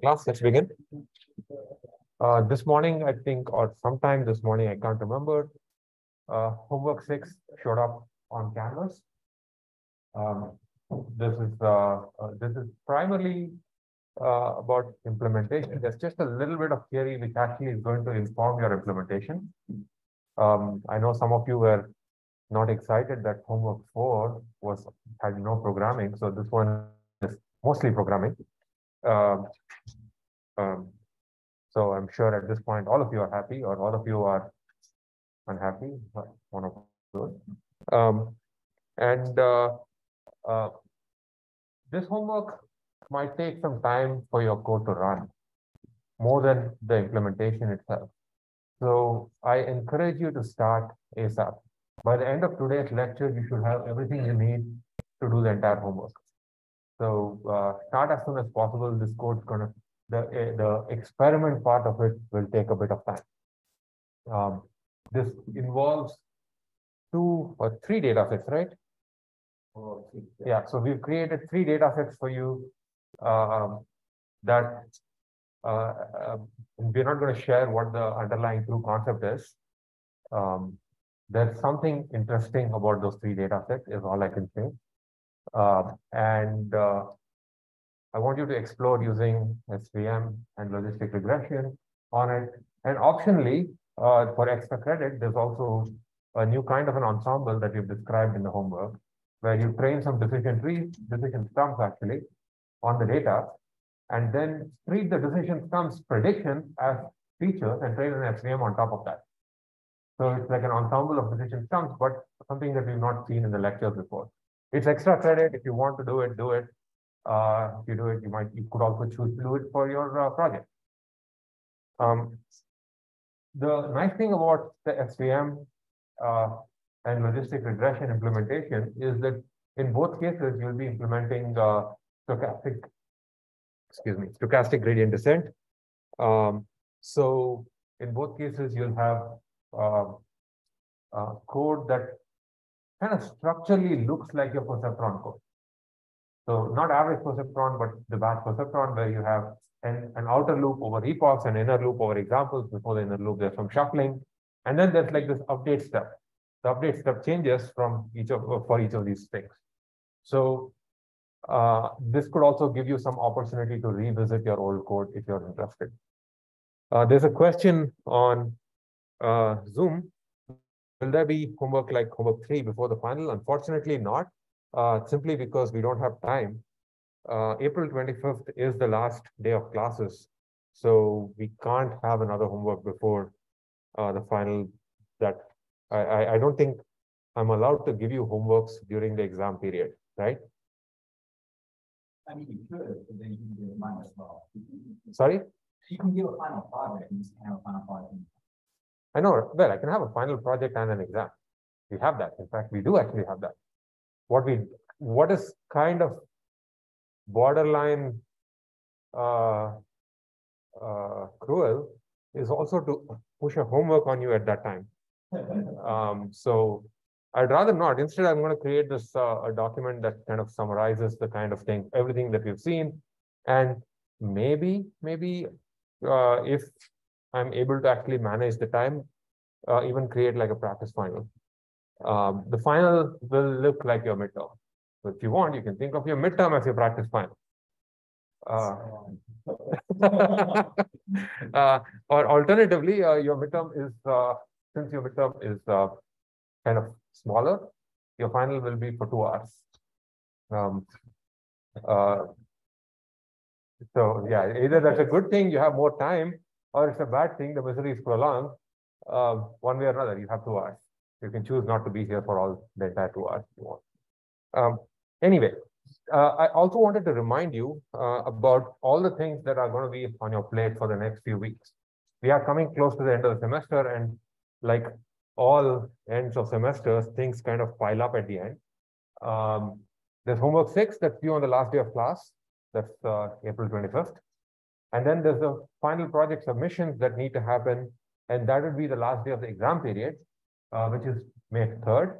Class, let's begin. Uh, this morning, I think, or sometime this morning, I can't remember, uh, homework six showed up on Canvas. Um, this is uh, uh, this is primarily uh, about implementation. There's just a little bit of theory which actually is going to inform your implementation. Um, I know some of you were not excited that homework four was had no programming, so this one is mostly programming. Um, um, so I'm sure at this point, all of you are happy or all of you are unhappy, one of those. Um, and uh, uh, this homework might take some time for your code to run, more than the implementation itself. So I encourage you to start ASAP. By the end of today's lecture, you should have everything you need to do the entire homework. So uh, start as soon as possible. This code is gonna the uh, the experiment part of it will take a bit of time. Um, this involves two or three data sets, right? Oh, yeah. So we've created three data sets for you um, that uh, um, we're not going to share what the underlying true concept is. Um, there's something interesting about those three data sets is all I can say. Uh, and uh, I want you to explore using SVM and logistic regression on it. And optionally, uh, for extra credit, there's also a new kind of an ensemble that we've described in the homework, where you train some decision trees, decision stumps actually, on the data, and then treat the decision stumps prediction as features and train an SVM on top of that. So it's like an ensemble of decision stumps, but something that we've not seen in the lectures before. It's extra credit. If you want to do it, do it. Uh, if you do it, you might you could also choose to do it for your uh, project. Um, the nice thing about the SVM uh, and logistic regression implementation is that in both cases you'll be implementing uh, stochastic, excuse me, stochastic gradient descent. Um, so in both cases you'll have uh, uh, code that kind of structurally looks like your perceptron code. So not average perceptron, but the batch perceptron where you have an, an outer loop over epochs and inner loop over examples. Before the inner loop, there's some shuffling. And then there's like this update step. The update step changes from each of for each of these things. So uh, this could also give you some opportunity to revisit your old code if you're interested. Uh, there's a question on uh, Zoom. Will there be homework like homework three before the final? Unfortunately not, uh, simply because we don't have time. Uh, April 25th is the last day of classes. So we can't have another homework before uh, the final that I, I, I don't think I'm allowed to give you homeworks during the exam period, right? I mean, you could, but then you can do as well. Sorry? You can give a final project and just have a final project. I know, well, I can have a final project and an exam. We have that. In fact, we do actually have that. What we, what is kind of borderline uh, uh, cruel is also to push a homework on you at that time. Um, so I'd rather not. Instead, I'm going to create this uh, a document that kind of summarizes the kind of thing, everything that we've seen, and maybe, maybe uh, if I'm able to actually manage the time, uh, even create like a practice final. Um, the final will look like your midterm. So if you want, you can think of your midterm as your practice final. Uh, uh, or alternatively, uh, your midterm is, uh, since your midterm is uh, kind of smaller, your final will be for two hours. Um, so yeah, either that's a good thing, you have more time, or it's a bad thing, the misery is prolonged. Uh, one way or another, you have two hours. You can choose not to be here for all the entire two hours you want. Um, anyway, uh, I also wanted to remind you uh, about all the things that are going to be on your plate for the next few weeks. We are coming close to the end of the semester, and like all ends of semesters, things kind of pile up at the end. Um, there's homework six that's due on the last day of class. That's uh, April 25th. And then there's the final project submissions that need to happen. And that would be the last day of the exam period, uh, which is May 3rd.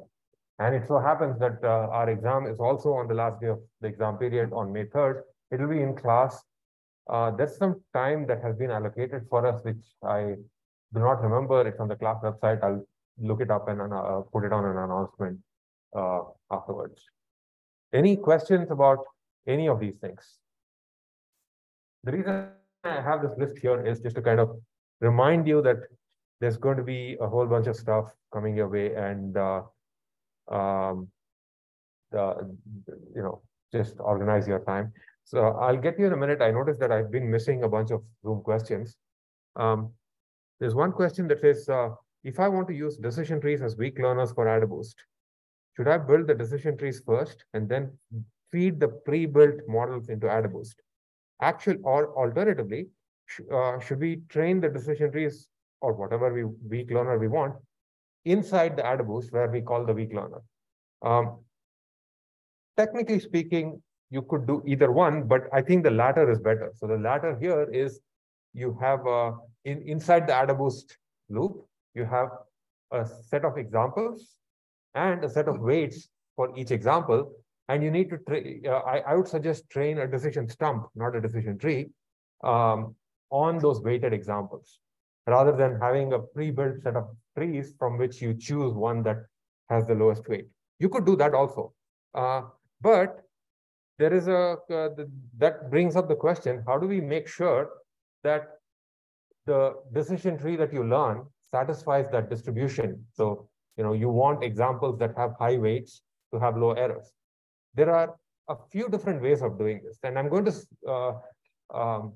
And it so happens that uh, our exam is also on the last day of the exam period on May 3rd. It will be in class Uh, there's some time that has been allocated for us, which I do not remember. It's on the class website. I'll look it up and uh, put it on an announcement uh, afterwards. Any questions about any of these things? The reason I have this list here is just to kind of remind you that there's going to be a whole bunch of stuff coming your way and uh, um, you know, just organize your time. So I'll get you in a minute. I noticed that I've been missing a bunch of Zoom questions. Um, there's one question that says, uh, if I want to use decision trees as weak learners for AdaBoost, should I build the decision trees first and then feed the pre-built models into AdaBoost? Actual or alternatively, sh uh, should we train the decision trees or whatever we weak learner we want inside the AdaBoost where we call the weak learner? Um, technically speaking, you could do either one, but I think the latter is better. So the latter here is you have uh, in inside the AdaBoost loop, you have a set of examples and a set of weights for each example. And you need to, uh, I, I would suggest train a decision stump, not a decision tree, um, on those weighted examples, rather than having a pre-built set of trees from which you choose one that has the lowest weight. You could do that also. Uh, but there is a, uh, the, that brings up the question, how do we make sure that the decision tree that you learn satisfies that distribution? So, you know, you want examples that have high weights to have low errors. There are a few different ways of doing this, and I'm going to uh, um,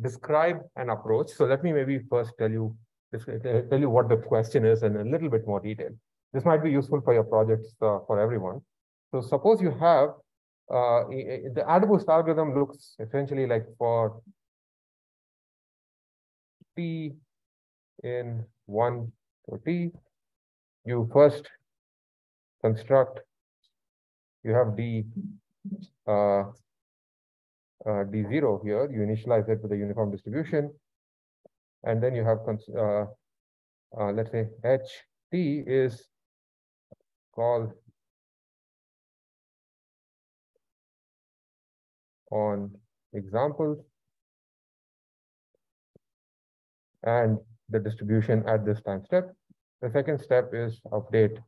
describe an approach. So let me maybe first tell you tell you what the question is in a little bit more detail. This might be useful for your projects uh, for everyone. So suppose you have uh, the AdaBoost algorithm looks essentially like for t in 1 to t, you first construct, you have d uh, uh, d0 here, you initialize it with a uniform distribution, and then you have, uh, uh, let's say, ht is called on examples. And the distribution at this time step. The second step is update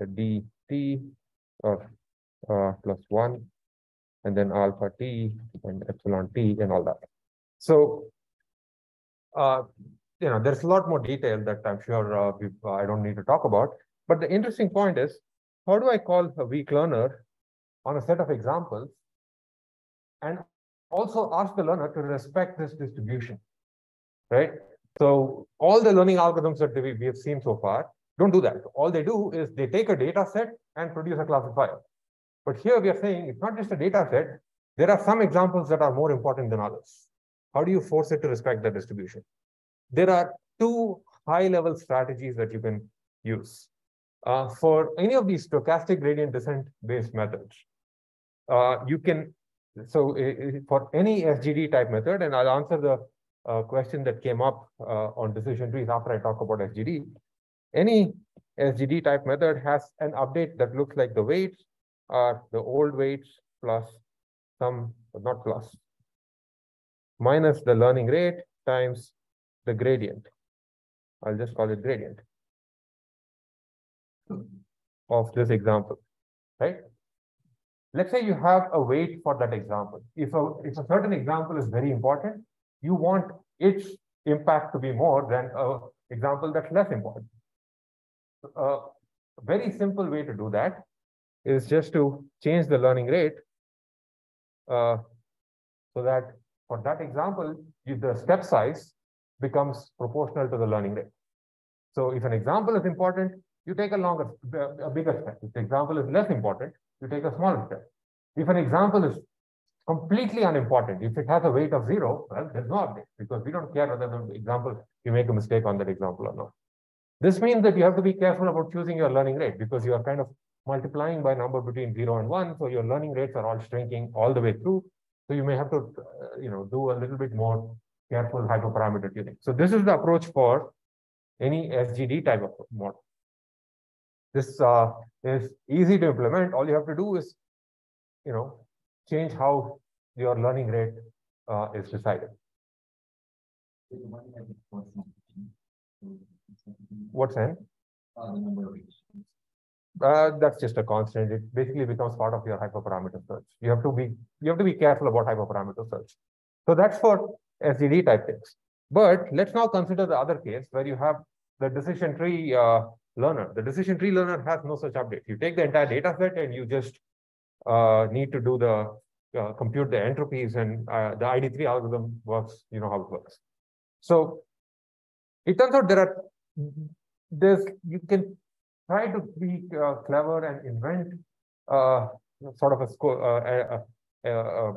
the dt of uh, plus one, and then alpha t and epsilon t and all that. So, uh, you know, there's a lot more detail that I'm sure uh, uh, I don't need to talk about. But the interesting point is, how do I call a weak learner on a set of examples and also ask the learner to respect this distribution, right? So all the learning algorithms that we, we have seen so far don't do that. All they do is they take a data set and produce a classifier. But here we are saying it's not just a data set. There are some examples that are more important than others. How do you force it to respect the distribution? There are two high-level strategies that you can use. Uh, for any of these stochastic gradient descent based methods, uh, you can, so for any SGD type method, and I'll answer the uh, question that came up uh, on decision trees after I talk about SGD. Any SGD type method has an update that looks like the weights are the old weights plus some, not plus, minus the learning rate times the gradient. I'll just call it gradient of this example, right? let's say you have a weight for that example. If a, if a certain example is very important, you want its impact to be more than an example that's less important. A very simple way to do that is just to change the learning rate uh, so that for that example, the step size becomes proportional to the learning rate. So if an example is important, you take a longer, a bigger step. If the example is less important, you take a smaller step. If an example is completely unimportant, if it has a weight of zero, well, there's no update because we don't care whether the example, you make a mistake on that example or not. This means that you have to be careful about choosing your learning rate because you are kind of multiplying by number between zero and one. So your learning rates are all shrinking all the way through. So you may have to, uh, you know, do a little bit more careful hyperparameter tuning. So this is the approach for any SGD type of model. This uh, is easy to implement. All you have to do is, you know, change how your learning rate uh, is decided. What's n? Uh, the number of each. Uh, that's just a constant. It basically becomes part of your hyperparameter search. You have to be you have to be careful about hyperparameter search. So that's for SGD type things. But let's now consider the other case where you have the decision tree uh, learner. The decision tree learner has no such update. You take the entire data set and you just uh, need to do the uh, compute the entropies and uh, the ID3 algorithm works, you know how it works. So it turns out there are there's you can try to be uh, clever and invent uh, sort of a, uh, a, a,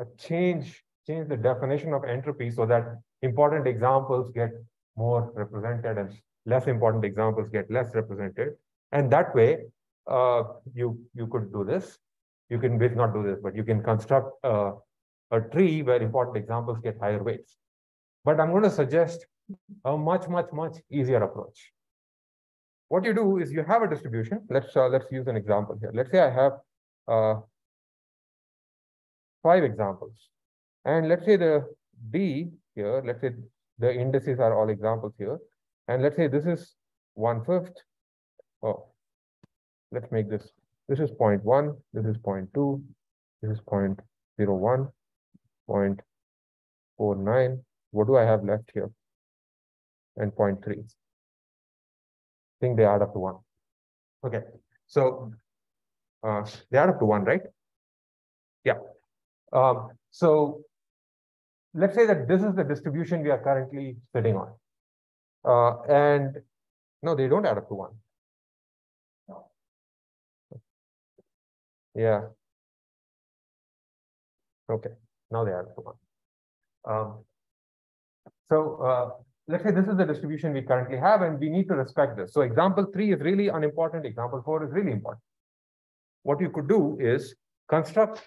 a, change change the definition of entropy so that important examples get more represented and less important examples get less represented. And that way, uh, you you could do this. You can not do this, but you can construct a, a tree where important examples get higher weights. But I'm going to suggest a much, much, much easier approach. What you do is you have a distribution. Let's uh, let's use an example here. Let's say I have uh, five examples, and let's say the D here. Let's say the indices are all examples here, and let's say this is one fifth. Oh, let's make this. This is 0.1. This is 0.2. This is 0.01. 0.49. What do I have left here? And 0.3 think they add up to one. Okay, so uh, they add up to one, right? Yeah. Um, so let's say that this is the distribution we are currently sitting on. Uh, and no, they don't add up to one. No. Yeah. Okay, now they add up to one. Um, so uh, let's say this is the distribution we currently have and we need to respect this. So example three is really unimportant. Example four is really important. What you could do is construct,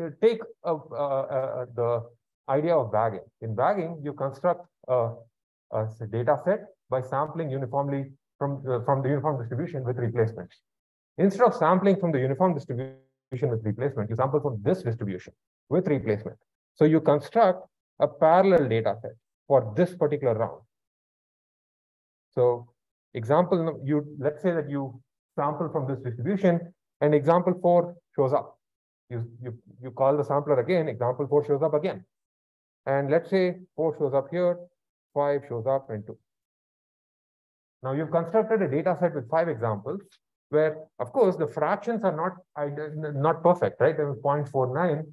uh, take uh, uh, the idea of bagging. In bagging, you construct a, a data set by sampling uniformly from, uh, from the uniform distribution with replacements. Instead of sampling from the uniform distribution with replacement, you sample from this distribution with replacement. So you construct a parallel data set for this particular round. So example, you let's say that you sample from this distribution and example four shows up. You, you, you call the sampler again, example four shows up again. And let's say four shows up here, five shows up and two. Now you've constructed a data set with five examples where, of course, the fractions are not, not perfect, right? I 0.49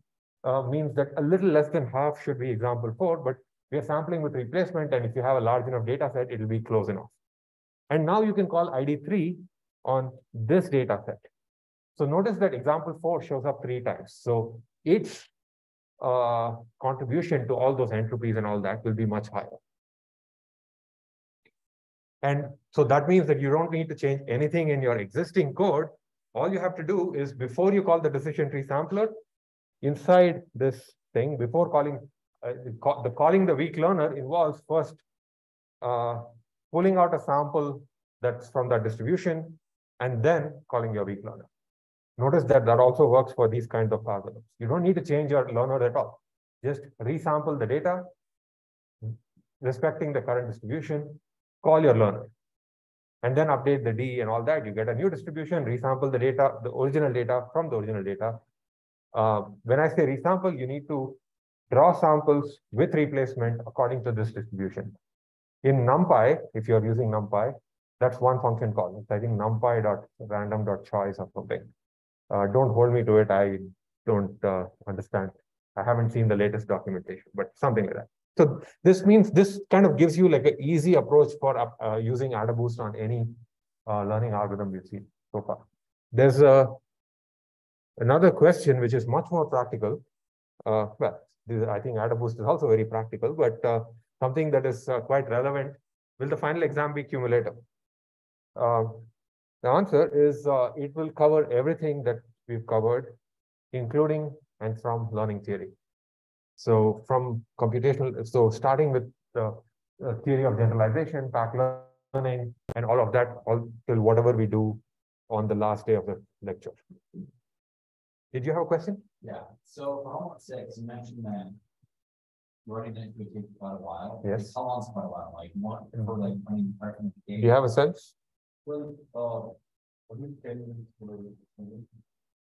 uh, means that a little less than half should be example four, but are sampling with replacement, and if you have a large enough data set, it will be close enough. And now you can call ID3 on this data set. So notice that example four shows up three times. So its uh, contribution to all those entropies and all that will be much higher. And so that means that you don't need to change anything in your existing code. All you have to do is before you call the decision tree sampler, inside this thing, before calling the calling the weak learner involves first uh, pulling out a sample that's from that distribution and then calling your weak learner. Notice that that also works for these kinds of algorithms. You don't need to change your learner at all. Just resample the data, respecting the current distribution, call your learner, and then update the D and all that. You get a new distribution, resample the data, the original data from the original data. Uh, when I say resample, you need to draw samples with replacement according to this distribution. In NumPy, if you're using NumPy, that's one function call. It's, I think numpy.random.choice or something. Uh, don't hold me to it. I don't uh, understand. I haven't seen the latest documentation, but something like that. So this means this kind of gives you like an easy approach for uh, using AdaBoost on any uh, learning algorithm you've seen so far. There's a, uh, another question which is much more practical. Uh, well, this, I think AdaBoost is also very practical, but uh, something that is uh, quite relevant. Will the final exam be cumulative? Uh, the answer is uh, it will cover everything that we've covered, including and from learning theory. So from computational, so starting with the theory of generalization, PAC learning, and all of that, all till whatever we do on the last day of the lecture. Did you have a question? Yeah, so for homework six, you mentioned that. Running it could take quite a while. Yes. How long's quite a while, like one, for like running part of the Do you have a sense? Well, uh, what do you minutes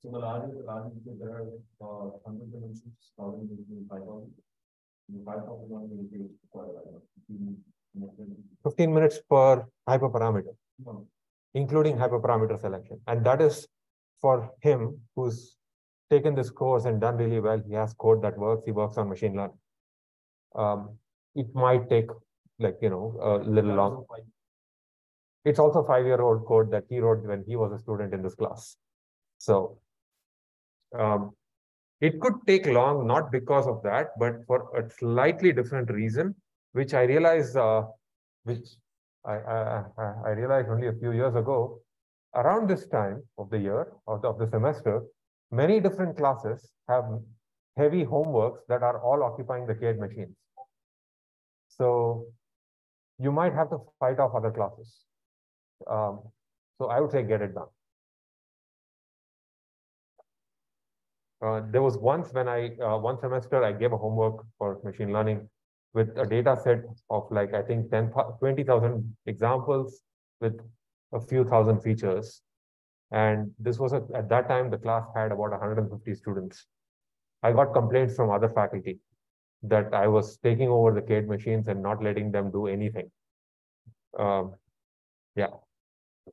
So the larger, the larger, there are, uh, hundred dimensions, thousand dimensions, five thousand. The five thousand one will take quite a while. fifteen minutes. Fifteen minutes per hyperparameter, No, including hyperparameter selection. And that is for him who's taken this course and done really well. He has code that works. He works on machine learning. Um, it might take like, you know, a little long. It's also five-year-old code that he wrote when he was a student in this class. So um, it could take long, not because of that, but for a slightly different reason, which I realized, uh, which I, I, I- realized only a few years ago. Around this time of the year, of the semester, many different classes have heavy homeworks that are all occupying the CADE machines. So you might have to fight off other classes. Um, so I would say get it done. Uh, there was once when I, uh, one semester, I gave a homework for machine learning with a data set of like, I think 10, 20,000 examples with a few thousand features. And this was, a- at that time, the class had about 150 students. I got complaints from other faculty that I was taking over the CADE machines and not letting them do anything. Um, yeah.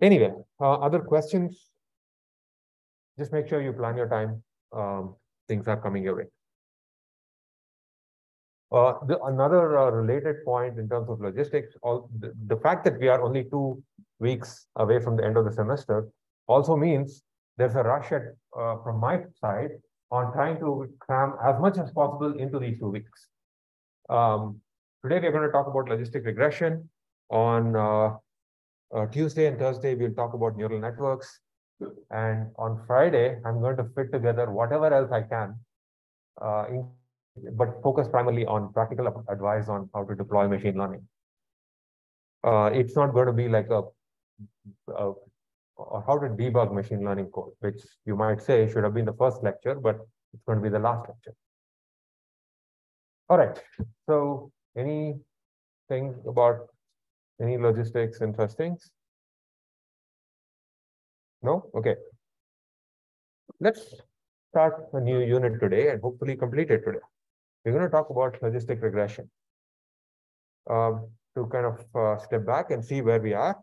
Anyway, uh, other questions? Just make sure you plan your time. Um, things are coming your way. Uh, the, another uh, related point in terms of logistics, all the, the fact that we are only two weeks away from the end of the semester also means there's a rush at, uh, from my side on trying to cram as much as possible into these two weeks. Um, today we're going to talk about logistic regression. On uh, uh, Tuesday and Thursday, we'll talk about neural networks. And on Friday, I'm going to fit together whatever else I can, uh, in, but focus primarily on practical advice on how to deploy machine learning. Uh, it's not going to be like a, a or how to debug machine learning code, which you might say should have been the first lecture, but it's going to be the last lecture. All right, so anything about any logistics interesting? No? Okay. Let's start a new unit today and hopefully complete it today. We're going to talk about logistic regression. Um, to kind of uh, step back and see where we are.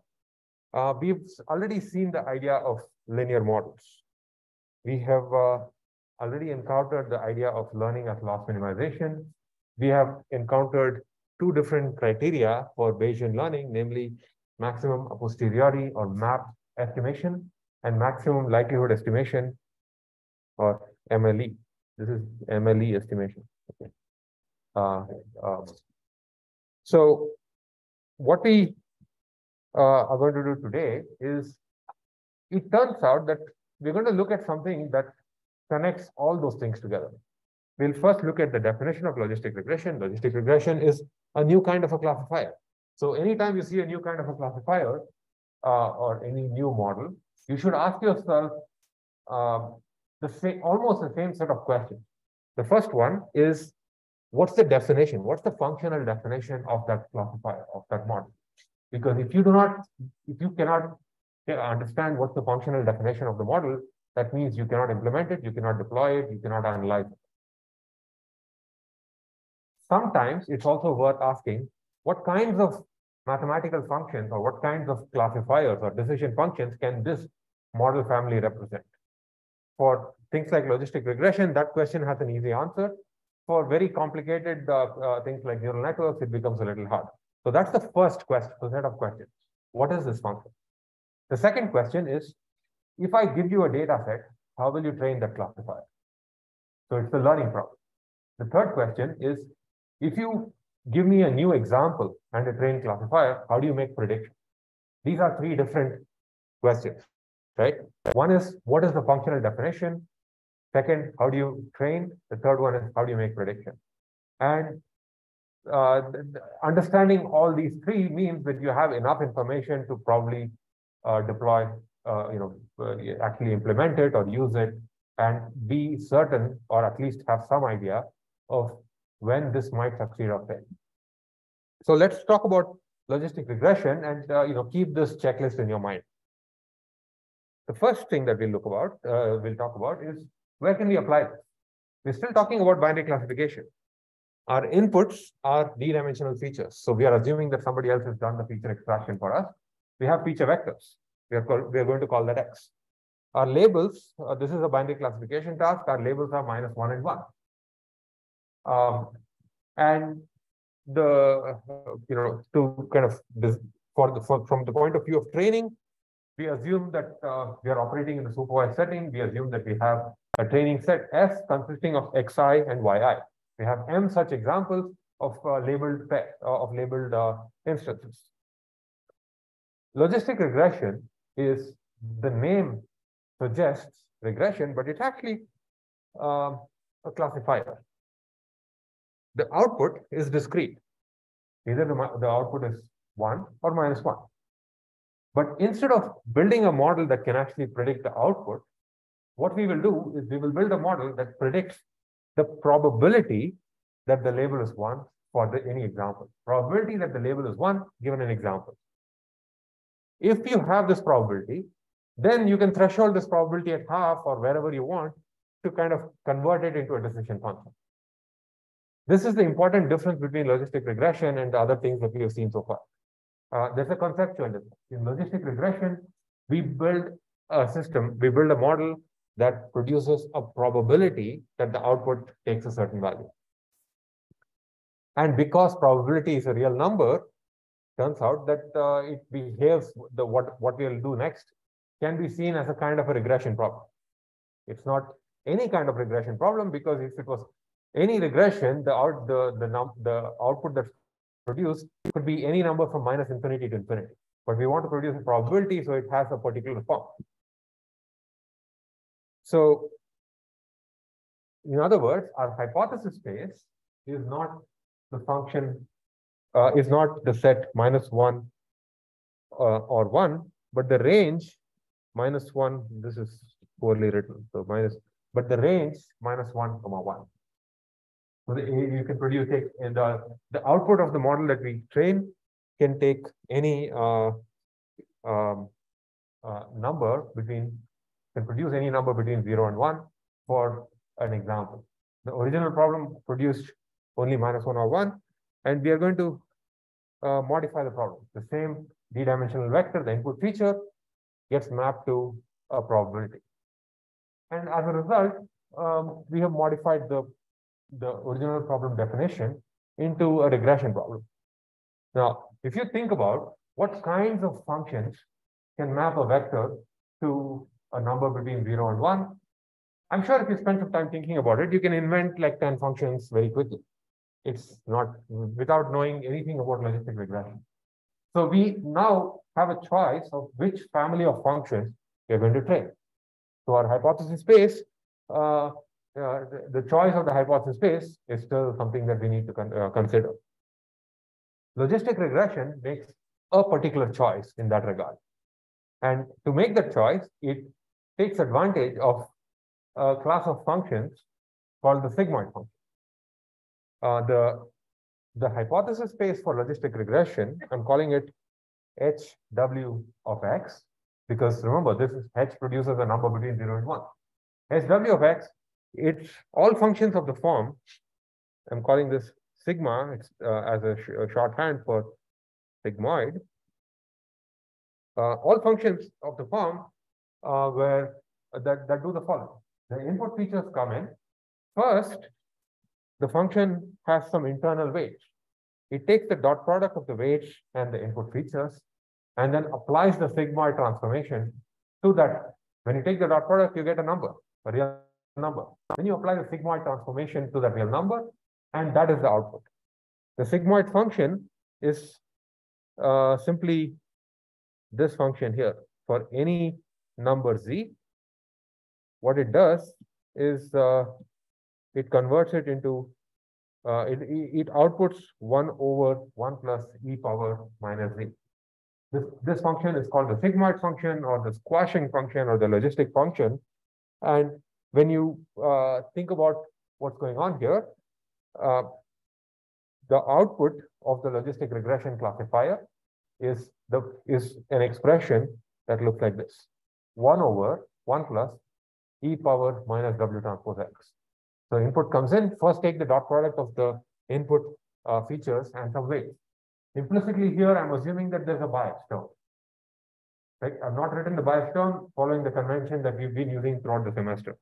Uh, we've already seen the idea of linear models. We have uh, already encountered the idea of learning at loss minimization. We have encountered two different criteria for Bayesian learning, namely maximum a posteriori or MAP estimation and maximum likelihood estimation or MLE. This is MLE estimation. Okay. Uh, um, so what we uh, are going to do today is it turns out that we're going to look at something that connects all those things together. We'll first look at the definition of logistic regression. Logistic regression is a new kind of a classifier. So anytime you see a new kind of a classifier uh, or any new model, you should ask yourself uh, the same, almost the same set of questions. The first one is, what's the definition? What's the functional definition of that classifier, of that model? Because if you do not, if you cannot understand what's the functional definition of the model, that means you cannot implement it, you cannot deploy it, you cannot analyze it. Sometimes it's also worth asking what kinds of mathematical functions or what kinds of classifiers or decision functions can this model family represent? For things like logistic regression, that question has an easy answer. For very complicated uh, uh, things like neural networks, it becomes a little hard. So that's the first question, set of questions. What is this function? The second question is, if I give you a data set, how will you train that classifier? So it's the learning problem. The third question is, if you give me a new example and a trained classifier, how do you make predictions? These are three different questions, right? One is, what is the functional definition? Second, how do you train? The third one is, how do you make prediction? And uh, understanding all these three means that you have enough information to probably uh, deploy, uh, you know, uh, actually implement it or use it and be certain or at least have some idea of when this might succeed or fail. So let's talk about logistic regression and uh, you know keep this checklist in your mind. The first thing that we'll look about, uh, we'll talk about is where can we apply this? We're still talking about binary classification. Our inputs are d-dimensional features. So we are assuming that somebody else has done the feature extraction for us. We have feature vectors. We are, we are going to call that x. Our labels, uh, this is a binary classification task. Our labels are minus one and one. Um, and the, uh, you know, to kind of, this, for the, for, from the point of view of training, we assume that uh, we are operating in a supervised setting. We assume that we have a training set S consisting of Xi and Yi. We have M such examples of uh, labeled uh, of labeled uh, instances. Logistic regression is the name suggests regression, but it's actually uh, a classifier. The output is discrete. Either the, the output is 1 or minus 1. But instead of building a model that can actually predict the output, what we will do is we will build a model that predicts the probability that the label is 1 for the, any example. Probability that the label is 1 given an example. If you have this probability, then you can threshold this probability at half or wherever you want to kind of convert it into a decision function. This is the important difference between logistic regression and the other things that we have seen so far. Uh, there's a conceptual difference. In logistic regression, we build a system, we build a model that produces a probability that the output takes a certain value. And because probability is a real number, turns out that uh, it behaves, the what, what we'll do next can be seen as a kind of a regression problem. It's not any kind of regression problem because if it was any regression, the out the the num the output that's produced could be any number from minus infinity to infinity. But we want to produce a probability, so it has a particular form. So, in other words, our hypothesis space is not the function, uh, is not the set minus one uh, or one, but the range minus one, this is poorly written, so minus, but the range minus one comma one. So the, you can produce take and the the output of the model that we train can take any uh, um, uh, number between can produce any number between zero and one for an example. The original problem produced only minus one or one, and we are going to uh, modify the problem. The same d-dimensional vector, the input feature, gets mapped to a probability. And as a result, um, we have modified the, the original problem definition into a regression problem. Now, if you think about what kinds of functions can map a vector to a number between 0 and 1, I'm sure if you spend some time thinking about it, you can invent like 10 functions very quickly. It's not without knowing anything about logistic regression. So we now have a choice of which family of functions we're going to train. So our hypothesis space, uh, uh, the, choice of the hypothesis space is still something that we need to con uh, consider. Logistic regression makes a particular choice in that regard. And to make that choice, it takes advantage of a class of functions called the sigmoid function. Uh, the the hypothesis space for logistic regression, I'm calling it HW of X, because remember, this is H produces a number between 0 and 1. HW of X, it's all functions of the form. I'm calling this sigma uh, as a, sh a, shorthand for sigmoid. Uh, all functions of the form uh, where uh, that, that do the following. The input features come in. First, the function has some internal weight. It takes the dot product of the weights and the input features and then applies the sigmoid transformation to that. When you take the dot product, you get a number, a real number. Then you apply the sigmoid transformation to that real number, and that is the output. The sigmoid function is uh, simply this function here for any number z. What it does is uh, it converts it into uh, it, it outputs 1 over 1 plus e power minus z. This, this function is called the sigmoid function or the squashing function or the logistic function. And when you uh, think about what's going on here, uh, the output of the logistic regression classifier is the is an expression that looks like this: one over one plus e power minus w transpose x. So input comes in. First, take the dot product of the input uh, features and some weights. Implicitly here, I'm assuming that there's a bias term. Right? I've not written the bias term following the convention that we've been using throughout the semester.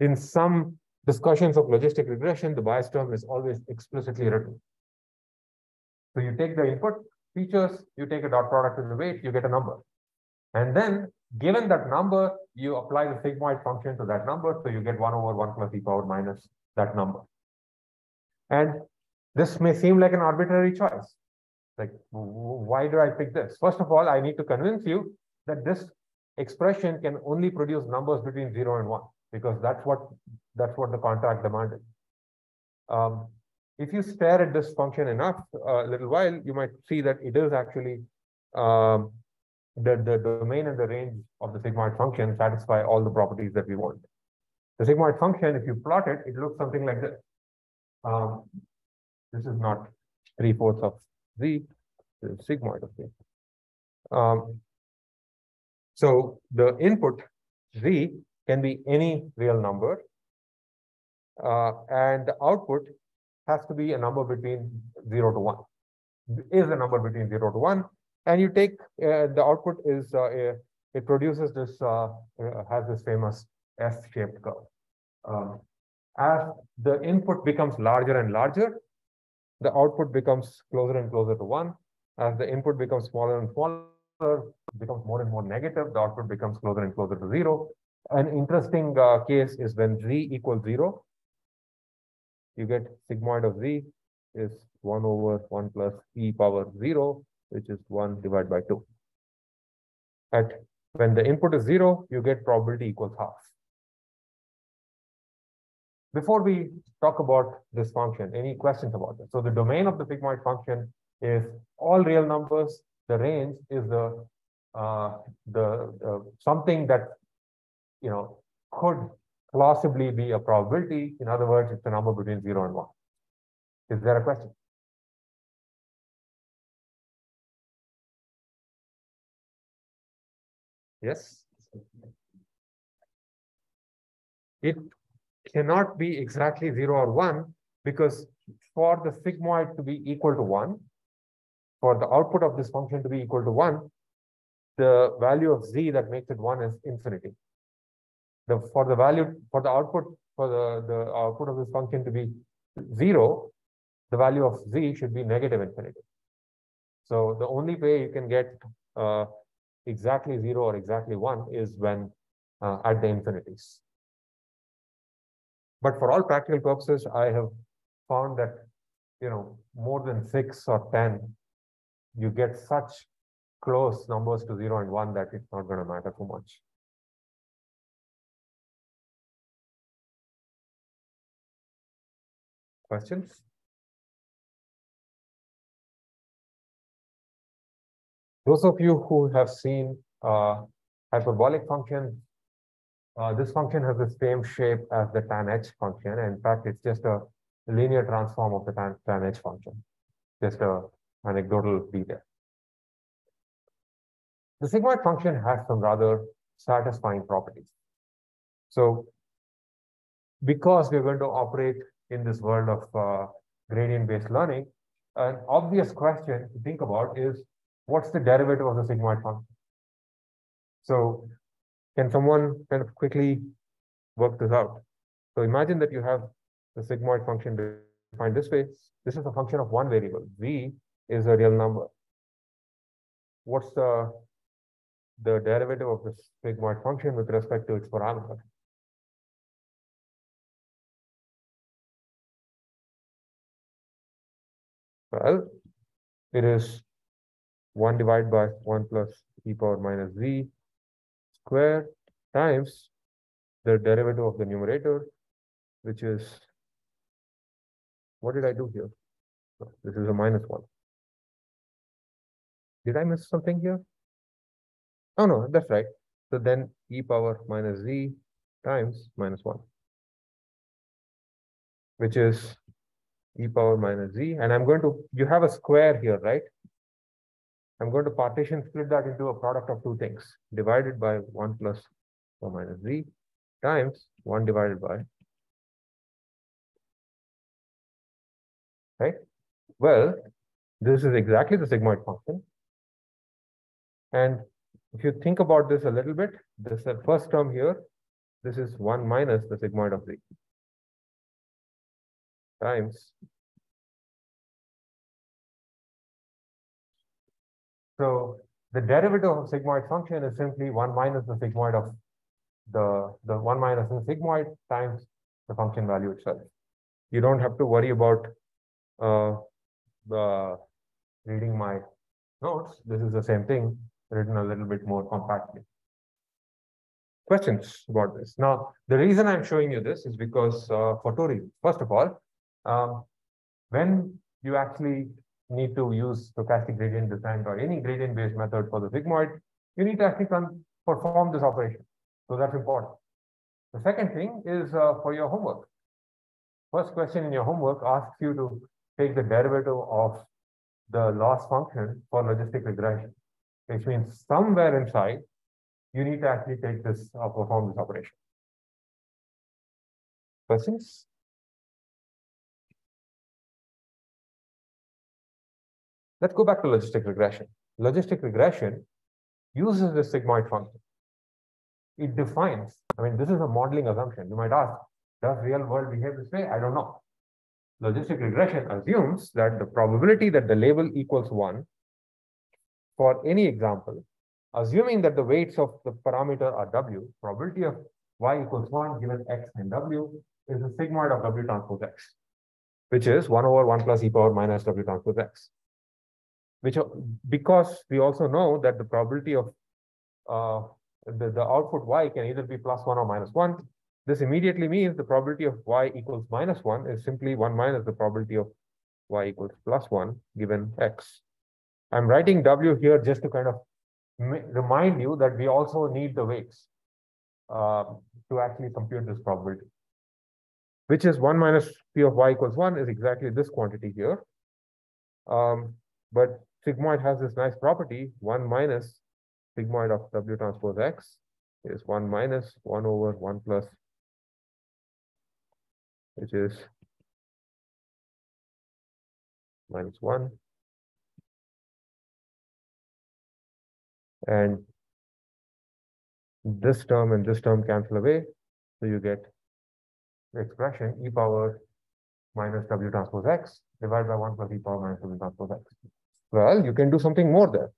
In some discussions of logistic regression, the bias term is always explicitly written. So you take the input features, you take a dot product with the weight, you get a number. And then given that number, you apply the sigmoid function to that number. So you get 1 over 1 plus e power minus that number. And this may seem like an arbitrary choice. Like, why do I pick this? First of all, I need to convince you that this expression can only produce numbers between 0 and 1 because that's what that's what the contract demanded. Um, if you stare at this function enough a uh, little while, you might see that it is actually um, the, the domain and the range of the sigmoid function satisfy all the properties that we want. The sigmoid function, if you plot it, it looks something like this. Um, this is not three-fourths of z, is sigmoid of z. Um, so the input z can be any real number, uh, and the output has to be a number between 0 to 1, is a number between 0 to 1, and you take uh, the output is uh, a, it produces this, uh, uh, has this famous S-shaped curve. Um, as the input becomes larger and larger, the output becomes closer and closer to 1. As the input becomes smaller and smaller, becomes more and more negative, the output becomes closer and closer to 0. An interesting uh, case is when z equals 0, you get sigmoid of z is 1 over 1 plus e power 0, which is 1 divided by 2. At when the input is 0, you get probability equals half. Before we talk about this function, any questions about it? So the domain of the sigmoid function is all real numbers. The range is the uh, the uh, something that you know could plausibly be a probability. In other words, it's a number between zero and one. Is there a question? Yes. It cannot be exactly zero or one because for the sigmoid to be equal to one, for the output of this function to be equal to one, the value of z that makes it one is infinity. The for the value for the output for the, the output of this function to be zero, the value of z should be negative infinity. So the only way you can get uh, exactly zero or exactly one is when uh, at the infinities. But for all practical purposes, I have found that, you know, more than six or 10, you get such close numbers to zero and one that it's not going to matter too much. Questions? Those of you who have seen uh, hyperbolic function, uh, this function has the same shape as the tan h function. In fact, it's just a linear transform of the tan, tan h function. Just a anecdotal detail. The sigmoid function has some rather satisfying properties. So because we're going to operate in this world of uh, gradient-based learning, an obvious question to think about is what's the derivative of the sigmoid function? So can someone kind of quickly work this out? So imagine that you have the sigmoid function defined this way. This is a function of one variable. V is a real number. What's the, the derivative of this sigmoid function with respect to its parameter? Well, it is 1 divided by 1 plus e power minus z square times the derivative of the numerator, which is, what did I do here? this is a minus 1. Did I miss something here? Oh, no, that's right. So then e power minus z times minus 1. which is e power minus z. And I'm going to, you have a square here, right? I'm going to partition split that into a product of two things divided by 1 plus or minus z times 1 divided by right? Well, this is exactly the sigmoid function. And if you think about this a little bit, this first term here, this is 1 minus the sigmoid of z times. So the derivative of sigmoid function is simply 1 minus the sigmoid of the, the 1 minus the sigmoid times the function value itself. You don't have to worry about uh, the reading my notes. This is the same thing written a little bit more compactly. Questions about this? Now, the reason I'm showing you this is because uh, for two reasons. First of all, um, when you actually need to use stochastic gradient descent or any gradient-based method for the sigmoid, you need to actually perform this operation. So that's important. The second thing is uh, for your homework. First question in your homework asks you to take the derivative of the loss function for logistic regression, which means somewhere inside, you need to actually take this or uh, perform this operation. Questions? Let's go back to logistic regression. Logistic regression uses the sigmoid function. It defines, I mean, this is a modeling assumption. You might ask, does real world behave this way? I don't know. Logistic regression assumes that the probability that the label equals one for any example, assuming that the weights of the parameter are W, probability of y equals one given x and W is the sigmoid of W transpose x, which is one over one plus e power minus W transpose x which because we also know that the probability of uh, the, the output y can either be plus one or minus one. This immediately means the probability of y equals minus one is simply one minus the probability of y equals plus one given x. I'm writing w here just to kind of remind you that we also need the weights uh, to actually compute this probability, which is one minus p of y equals one is exactly this quantity here. Um, but sigmoid has this nice property, 1 minus sigmoid of W transpose X is 1 minus 1 over 1 plus, which is minus 1. And this term and this term cancel away. So you get the expression e power minus W transpose X divided by 1 plus e power minus W transpose X. Well, you can do something more there,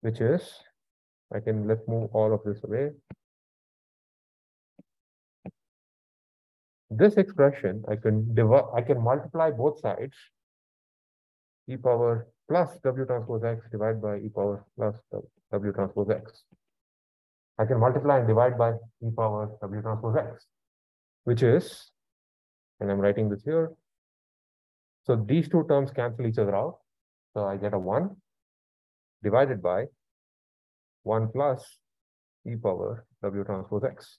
which is, I can, let's move all of this away. This expression, I can divide, I can multiply both sides, e power plus w transpose x divided by e power plus w transpose x. I can multiply and divide by e power w transpose x, which is, and I'm writing this here. So these two terms cancel each other out. So I get a 1 divided by 1 plus e power w transpose x.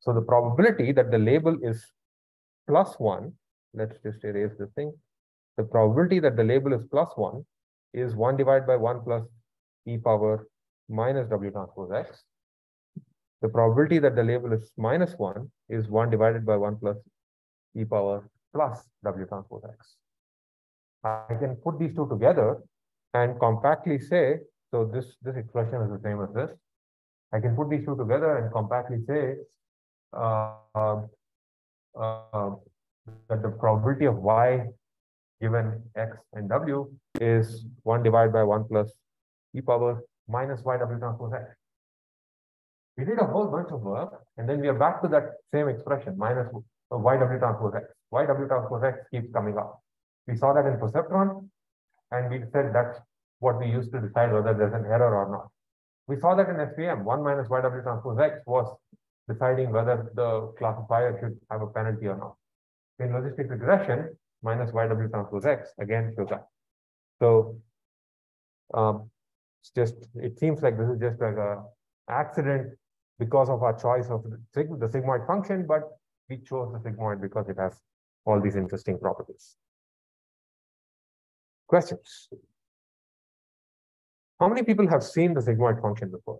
So the probability that the label is plus 1, let's just erase this thing. The probability that the label is plus 1 is 1 divided by 1 plus e power minus w transpose x. The probability that the label is minus 1 is 1 divided by 1 plus e power plus w transpose x. I can put these two together and compactly say, so this, this expression is the same as this. I can put these two together and compactly say uh, uh, that the probability of y given x and w is 1 divided by 1 plus e power minus y w transpose x. We did a whole bunch of work, and then we are back to that same expression, minus y w transpose x. y w transpose x keeps coming up. We saw that in perceptron, and we said that's what we used to decide whether there's an error or not. We saw that in SVM, 1 minus YW transpose X was deciding whether the classifier should have a penalty or not. In logistic regression, minus YW transpose X again shows up. So um, it's just, it seems like this is just like a accident because of our choice of the, the sigmoid function, but we chose the sigmoid because it has all these interesting properties. Questions? How many people have seen the sigmoid function before?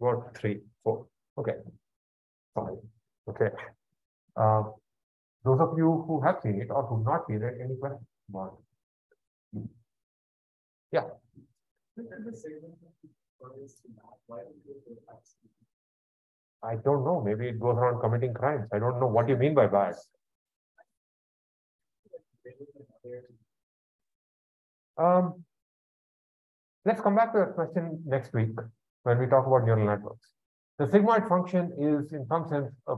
About three, four. Okay. Five. Okay. Uh, those of you who have seen it or who have not seen it, any questions about it? Yeah. I don't know. Maybe it goes around committing crimes. I don't know what you mean by Um, let's come back to that question next week when we talk about neural networks. The sigmoid function is, in some sense, a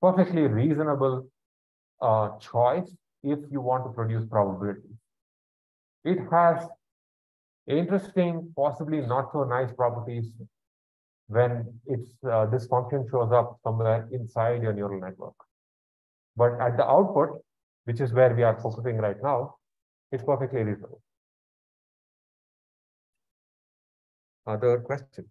perfectly reasonable uh, choice if you want to produce probability. It has interesting, possibly not so nice properties when it's uh, this function shows up somewhere inside your neural network. But at the output, which is where we are focusing right now, it's perfectly reasonable. Other questions?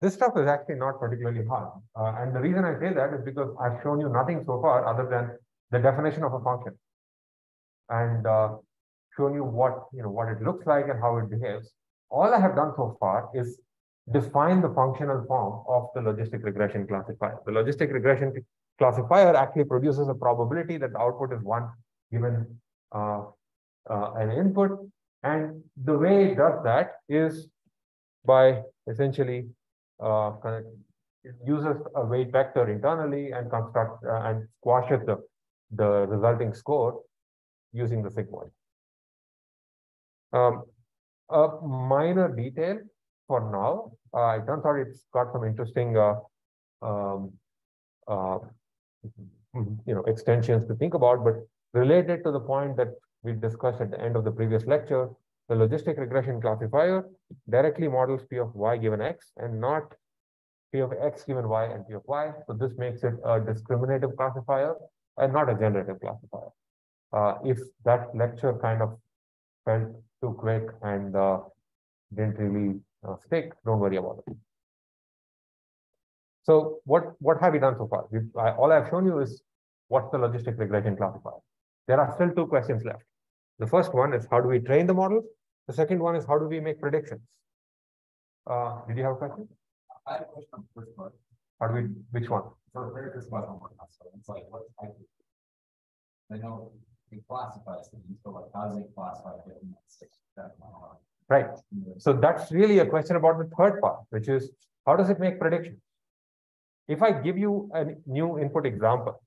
This stuff is actually not particularly hard. Uh, and the reason I say that is because I've shown you nothing so far other than the definition of a function and uh, shown you what, you know, what it looks like and how it behaves. All I have done so far is define the functional form of the logistic regression classifier. The logistic regression classifier actually produces a probability that the output is one given uh, uh, an input. And the way it does that is by essentially uh, uses a weight vector internally and construct uh, and squashes the, the resulting score using the sigmoid. Um, a minor detail for now, uh, it turns out it's got some interesting uh, um, uh, you know, extensions to think about, but related to the point that we discussed at the end of the previous lecture, the logistic regression classifier directly models P of y given x and not P of x given y and P of y. So this makes it a discriminative classifier and not a generative classifier. Uh, if that lecture kind of felt too quick and uh, didn't really uh, stick, don't worry about it. So what, what have we done so far? I, all I've shown you is what's the logistic regression classifier. There are still two questions left. The first one is how do we train the models? The second one is how do we make predictions? Uh, did you have a question? I have a question on the first part. How do we, which one? So where this one, so it's like, what I I know it classifies things, so like, how does it classify different Right. So that's really a question about the third part, which is how does it make predictions? If I give you a new input example,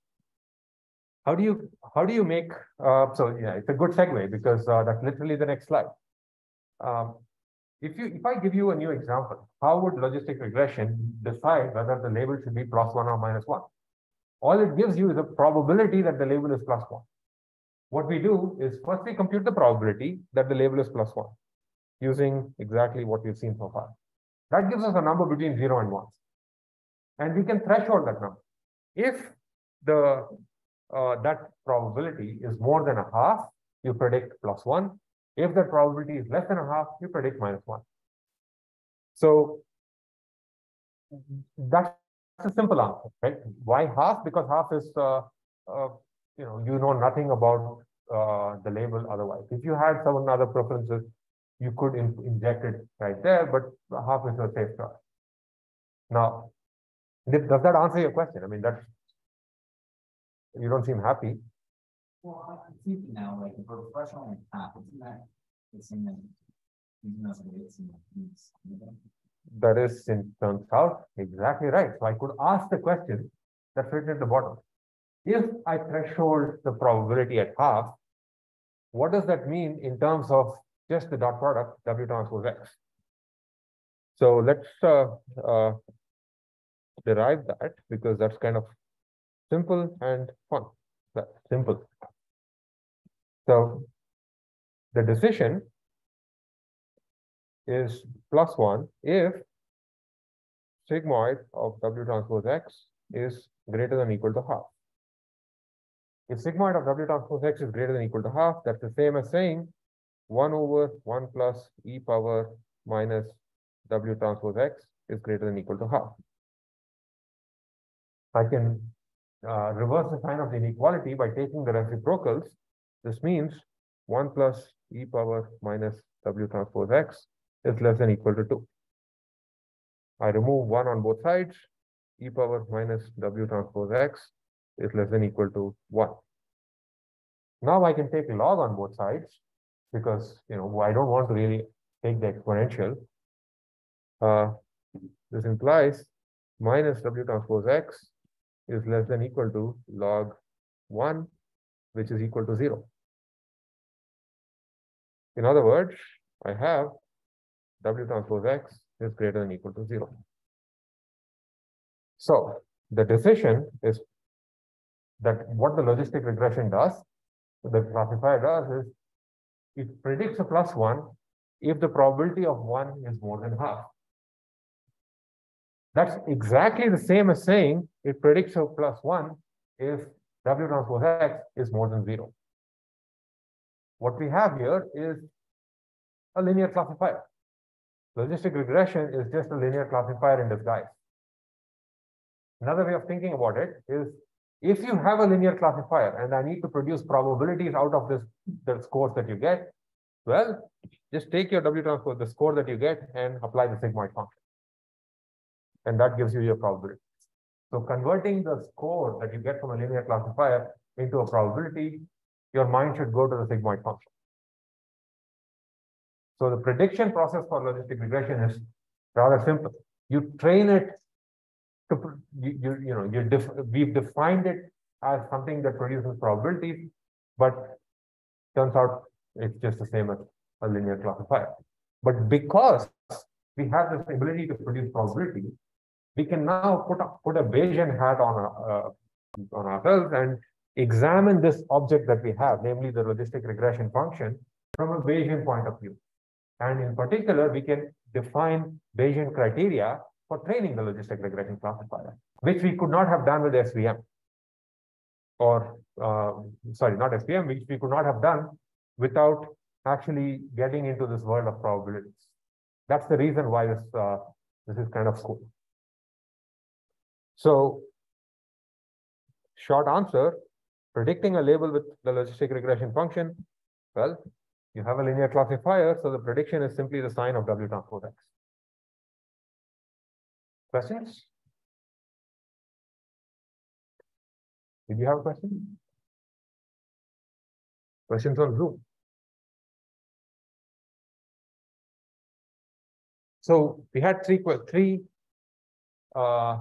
how do you how do you make uh, so yeah it's a good segue because uh, that's literally the next slide. Um, if you if I give you a new example, how would logistic regression decide whether the label should be plus one or minus one? All it gives you is a probability that the label is plus one. What we do is first we compute the probability that the label is plus one using exactly what we've seen so far. That gives us a number between zero and one and we can threshold that number. If the uh, that probability is more than a half, you predict plus one. If the probability is less than a half, you predict minus one. So that's a simple answer, right? Why half? Because half is, uh, uh, you know, you know nothing about uh, the label otherwise. If you had some other preferences, you could in inject it right there, but half is a safe choice. Now, does that answer your question? I mean, that's you don't seem happy. Well, I'm thinking now, like for professional and half, isn't that the same as that is in turns out exactly right. So I could ask the question that's written at the bottom. If I threshold the probability at half, what does that mean in terms of just the dot product W transpose X? So let's uh, uh, derive that because that's kind of simple and fun. That's simple. So the decision is plus one if sigmoid of W transpose X is greater than equal to half. If sigmoid of W transpose X is greater than equal to half, that's the same as saying one over one plus E power minus W transpose X is greater than equal to half. I can uh, reverse the sign of the inequality by taking the reciprocals. This means one plus E power minus W transpose X is less than equal to two. I remove one on both sides, E power minus W transpose X is less than equal to one. Now I can take log on both sides because, you know, I don't want to really take the exponential. Uh, this implies minus W transpose X is less than equal to log 1, which is equal to 0. In other words, I have W transpose X is greater than equal to 0. So the decision is that what the logistic regression does, the classifier does is it predicts a plus 1 if the probability of 1 is more than half. That's exactly the same as saying it predicts a plus one if W transpose X is more than zero. What we have here is a linear classifier. Logistic regression is just a linear classifier in disguise. Another way of thinking about it is if you have a linear classifier and I need to produce probabilities out of this the scores that you get, well, just take your W transpose, the score that you get, and apply the sigmoid function and that gives you your probability. So converting the score that you get from a linear classifier into a probability, your mind should go to the sigmoid function. So the prediction process for logistic regression is rather simple. You train it to you you, you know you def, we've defined it as something that produces probabilities, but turns out it's just the same as a linear classifier. But because we have this ability to produce probability, we can now put a, put a Bayesian hat on, uh, on ourselves and examine this object that we have, namely the logistic regression function, from a Bayesian point of view. And in particular, we can define Bayesian criteria for training the logistic regression classifier, which we could not have done with SVM. Or, uh, sorry, not SVM, which we could not have done without actually getting into this world of probabilities. That's the reason why this, uh, this is kind of cool. So short answer, predicting a label with the logistic regression function, well, you have a linear classifier, so the prediction is simply the sign of W transpose X. Questions? Did you have a question? Questions on Zoom? So we had three three uh,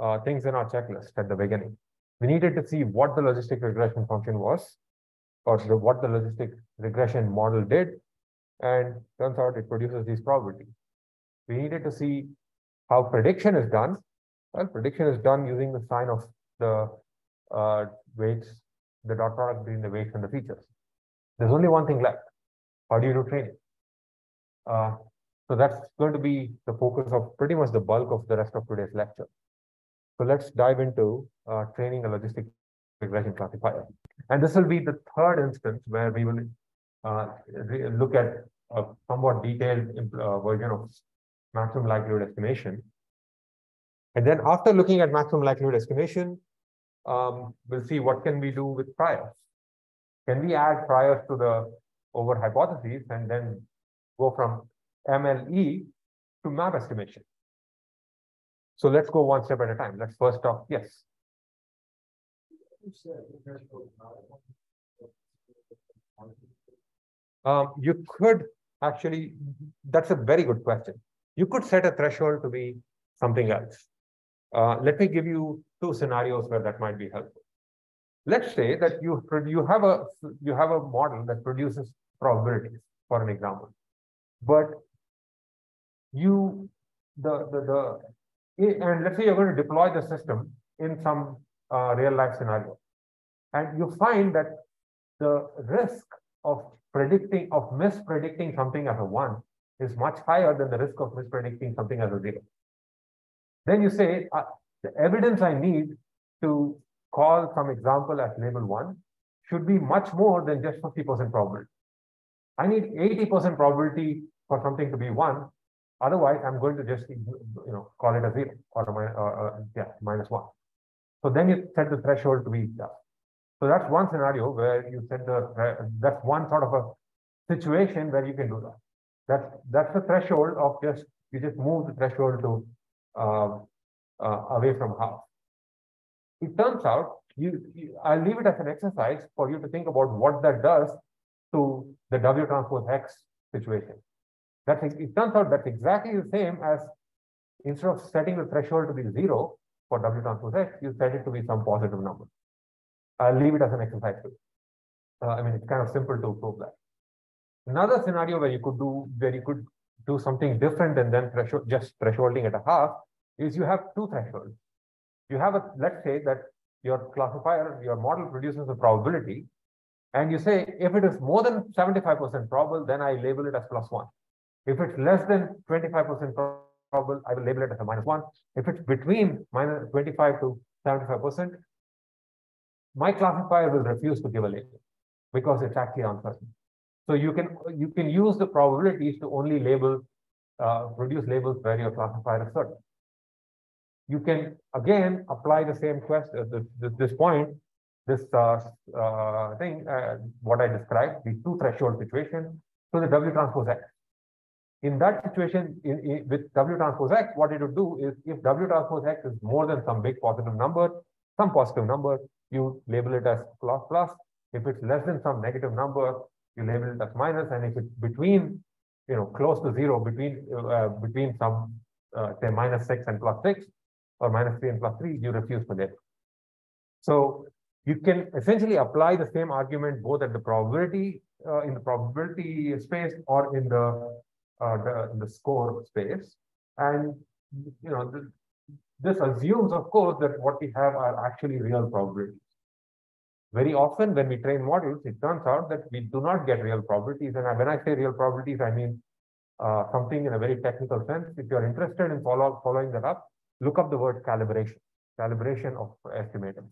uh, things in our checklist at the beginning. We needed to see what the logistic regression function was, or the, what the logistic regression model did, and turns out it produces these probabilities. We needed to see how prediction is done. Well, prediction is done using the sign of the uh, weights, the dot product between the weights and the features. There's only one thing left. How do you do training? Uh, so that's going to be the focus of pretty much the bulk of the rest of today's lecture. So let's dive into uh, training a logistic regression classifier. And this will be the third instance where we will uh, look at a somewhat detailed uh, version of maximum likelihood estimation. And then after looking at maximum likelihood estimation, um, we'll see what can we do with priors. Can we add priors to the over hypotheses and then go from MLE to MAP estimation? So let's go one step at a time. Let's first talk. Yes. Um, you could actually, that's a very good question. You could set a threshold to be something else. Uh, let me give you two scenarios where that might be helpful. Let's say that you you have a you have a model that produces probabilities, for an example, but you the the the and let's say you're going to deploy the system in some uh, real life scenario. And you find that the risk of predicting, of mispredicting something as a one is much higher than the risk of mispredicting something as a zero. Then you say, uh, the evidence I need to call some example as label one should be much more than just 50% probability. I need 80% probability for something to be one. Otherwise, I'm going to just you know call it a zero or a uh, uh, yeah minus one. So then you set the threshold to be that. So that's one scenario where you set the that's one sort of a situation where you can do that. That's that's the threshold of just you just move the threshold to uh, uh, away from half. It turns out you, you I'll leave it as an exercise for you to think about what that does to the W transpose X situation. That it turns out that's exactly the same as instead of setting the threshold to be zero for W transpose X, you set it to be some positive number. I'll leave it as an exercise. Uh, I mean, it's kind of simple to prove that. Another scenario where you could do where you could do something different and then threshold just thresholding at a half is you have two thresholds. You have a let's say that your classifier, your model produces a probability, and you say if it is more than 75% probable, then I label it as plus one. If it's less than 25% probable, I will label it as a minus one. If it's between minus 25 to 75%, my classifier will refuse to give a label because it's actually uncertain. So you can you can use the probabilities to only label uh, produce labels where your classifier is certain. You can again apply the same question uh, this, this point this uh, uh, thing uh, what I described the two threshold situation to the W transpose X. In that situation, in, in, with W transpose X, what it would do is if W transpose X is more than some big positive number, some positive number, you label it as plus plus. If it's less than some negative number, you label it as. And if it's between, you know, close to zero, between uh, between some uh, say minus six and plus six, or minus three and plus three, you refuse to label. So you can essentially apply the same argument both at the probability uh, in the probability space or in the uh, the, the score space. And you know, the, this assumes, of course, that what we have are actually real probabilities. Very often when we train models, it turns out that we do not get real probabilities. And when I say real probabilities, I mean uh, something in a very technical sense. If you're interested in follow, following that up, look up the word calibration, calibration of estimators.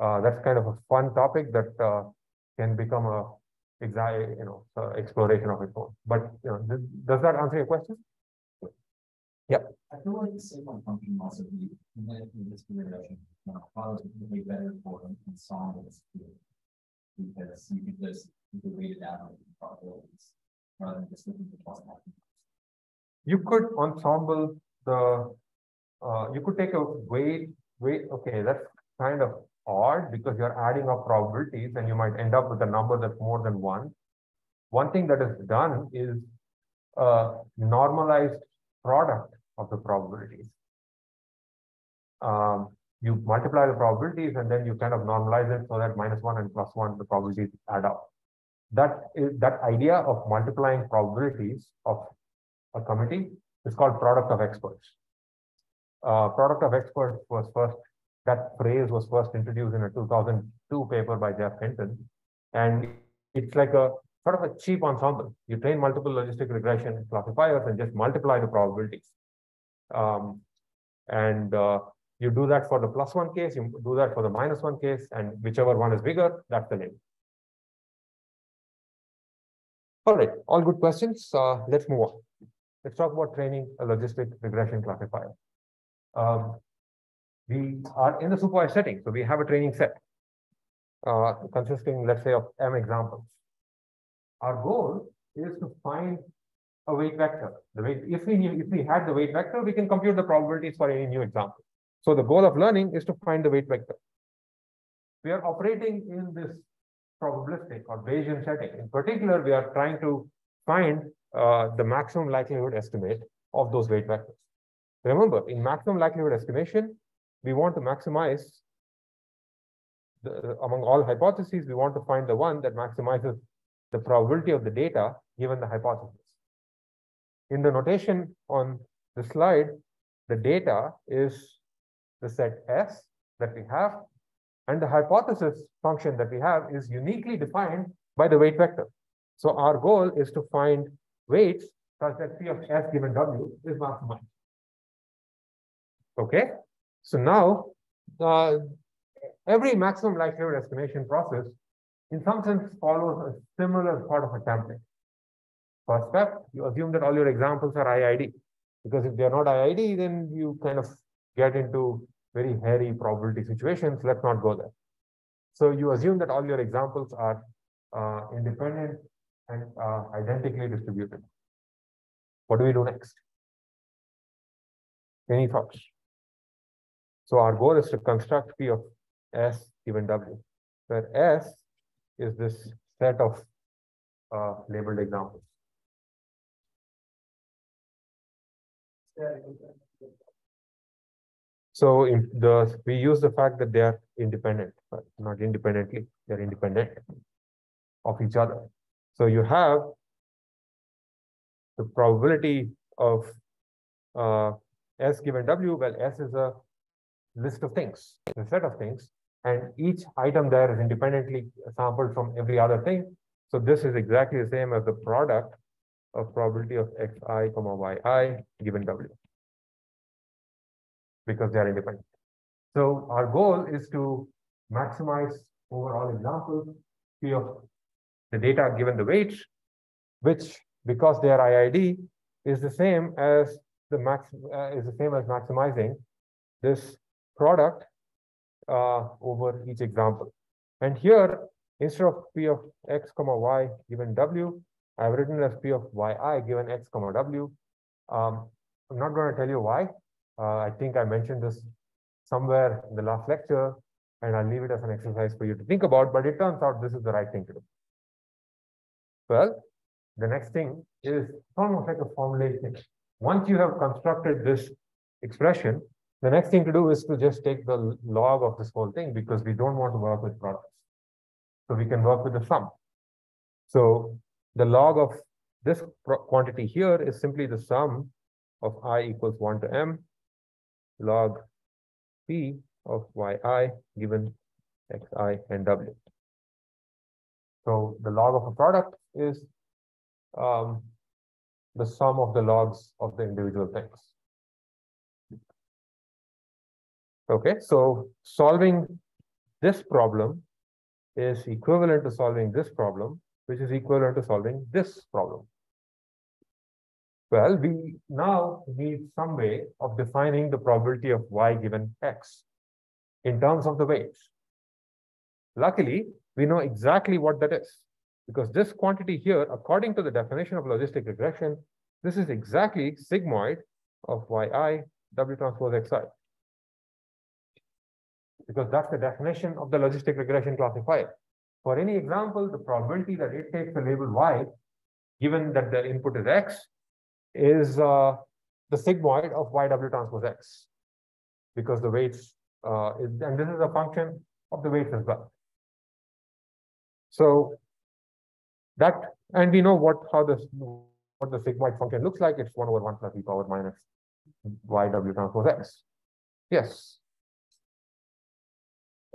Uh, that's kind of a fun topic that uh, can become a you know, exploration of its own. But you know, th does that answer your question? Yeah. I feel like the sigma function also be in this direction. Now, probably better for ensembles because you can just you can weight it down with probabilities rather than just looking for plus You could ensemble the uh, you could take a weight weight. Okay, that's kind of odd because you're adding up probabilities and you might end up with a number that's more than one. One thing that is done is a normalized product of the probabilities. Um, you multiply the probabilities and then you kind of normalize it so that minus one and plus one, the probabilities add up. That is that idea of multiplying probabilities of a committee is called product of experts. Uh, product of experts was first that phrase was first introduced in a 2002 paper by Geoff Hinton. And it's like a sort of a cheap ensemble. You train multiple logistic regression classifiers and just multiply the probabilities. Um, and uh, you do that for the plus one case, you do that for the minus one case, and whichever one is bigger, that's the name. All right, all good questions. Uh, let's move on. Let's talk about training a logistic regression classifier. Um, we are in the supervised setting. So we have a training set uh, consisting, let's say, of m examples. Our goal is to find a weight vector. The weight, if we knew, if we had the weight vector, we can compute the probabilities for any new example. So the goal of learning is to find the weight vector. We are operating in this probabilistic or Bayesian setting. In particular, we are trying to find uh, the maximum likelihood estimate of those weight vectors. Remember, in maximum likelihood estimation, we want to maximize the, among all hypotheses, we want to find the one that maximizes the probability of the data given the hypothesis. In the notation on the slide, the data is the set S that we have, and the hypothesis function that we have is uniquely defined by the weight vector. So our goal is to find weights such that P of S given W is maximized. Okay, so now, uh, every maximum likelihood estimation process, in some sense, follows a similar sort of a template. First step, you assume that all your examples are IID, because if they're not IID, then you kind of get into very hairy probability situations. Let's not go there. So you assume that all your examples are uh, independent and uh, identically distributed. What do we do next? Any thoughts? So our goal is to construct P of S given W, where S is this set of uh, labeled examples. So in the we use the fact that they are independent, but not independently, they're independent of each other. So you have the probability of uh, S given W, well, S is a list of things, a set of things, and each item there is independently sampled from every other thing. So this is exactly the same as the product of probability of xi comma yi given w because they are independent. So our goal is to maximize overall examples P of the data given the weights, which because they are IID is the same as the max uh, is the same as maximizing this product uh, over each example. And here, instead of P of x comma y given w, I've written as P of yi given x comma w. Um, I'm not going to tell you why. Uh, I think I mentioned this somewhere in the last lecture, and I'll leave it as an exercise for you to think about, but it turns out this is the right thing to do. Well, the next thing is almost like a formulation. Once you have constructed this expression, the next thing to do is to just take the log of this whole thing because we don't want to work with products. So we can work with the sum. So the log of this quantity here is simply the sum of i equals 1 to m log p of yi given xi and w. So the log of a product is um, the sum of the logs of the individual things. Okay, so solving this problem is equivalent to solving this problem, which is equivalent to solving this problem. Well, we now need some way of defining the probability of y given x in terms of the weights. Luckily, we know exactly what that is because this quantity here, according to the definition of logistic regression, this is exactly sigmoid of yi w transpose xi because that's the definition of the logistic regression classifier. For any example, the probability that it takes the label y, given that the input is x, is uh, the sigmoid of yw transpose x, because the weights, uh, is, and this is a function of the weights as well. So that, and we know what how this what the sigmoid function looks like. It's one over one plus e power minus yw transpose x. Yes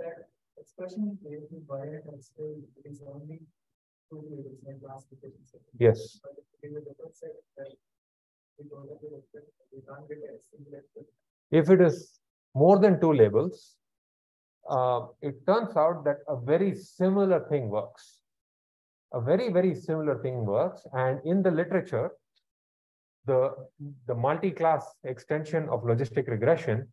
that expression is divided and still it is only two labels like classification set. Yes. But if it is a set, then we don't have to we can't get a single If it is more than two labels, uh, it turns out that a very similar thing works. A very, very similar thing works. And in the literature, the, the multi-class extension of logistic regression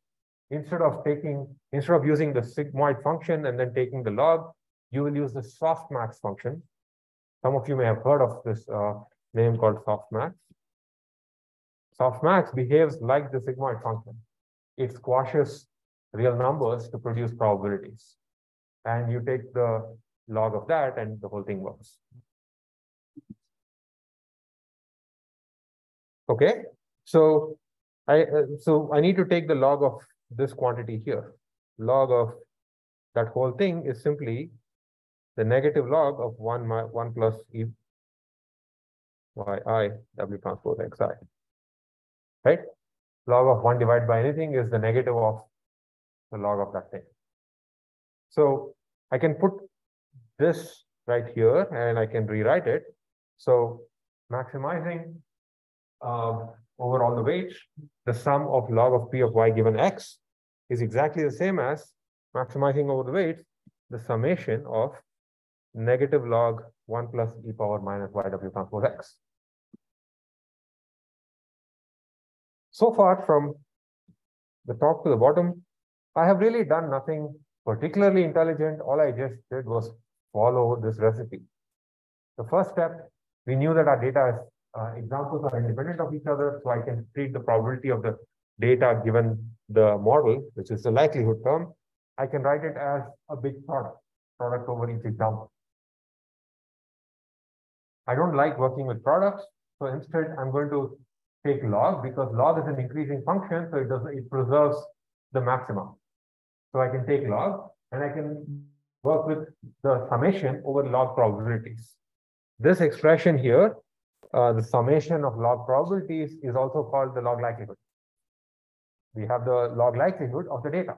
instead of taking, instead of using the sigmoid function and then taking the log, you will use the softmax function. Some of you may have heard of this uh, name called softmax. Softmax behaves like the sigmoid function. It squashes real numbers to produce probabilities. And you take the log of that and the whole thing works. Okay, so I uh, so I need to take the log of this quantity here. Log of that whole thing is simply the negative log of 1, my, 1 plus e yi w transpose xi. Right? Log of 1 divided by anything is the negative of the log of that thing. So I can put this right here and I can rewrite it. So maximizing um, over all the weights, the sum of log of p of y given x is exactly the same as maximizing over the weights, the summation of negative log 1 plus e power minus yw transpose x. So far from the top to the bottom, I have really done nothing particularly intelligent. All I just did was follow this recipe. The first step, we knew that our data is, uh, examples are independent of each other, so I can treat the probability of the data given the model, which is the likelihood term, I can write it as a big product, product over each example. I don't like working with products, so instead I'm going to take log because log is an increasing function, so it does it preserves the maximum. So I can take log and I can work with the summation over log probabilities. This expression here, uh, the summation of log probabilities is also called the log likelihood. We have the log likelihood of the data.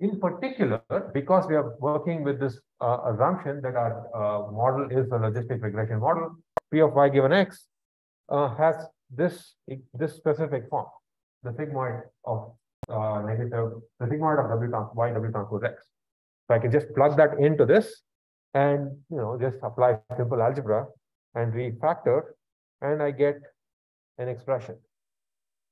In particular, because we are working with this uh, assumption that our uh, model is a logistic regression model, P of y given x uh, has this, this specific form, the sigmoid of uh, negative, the sigmoid of w trans y w transpose x. So I can just plug that into this and you know just apply simple algebra and refactor and I get an expression.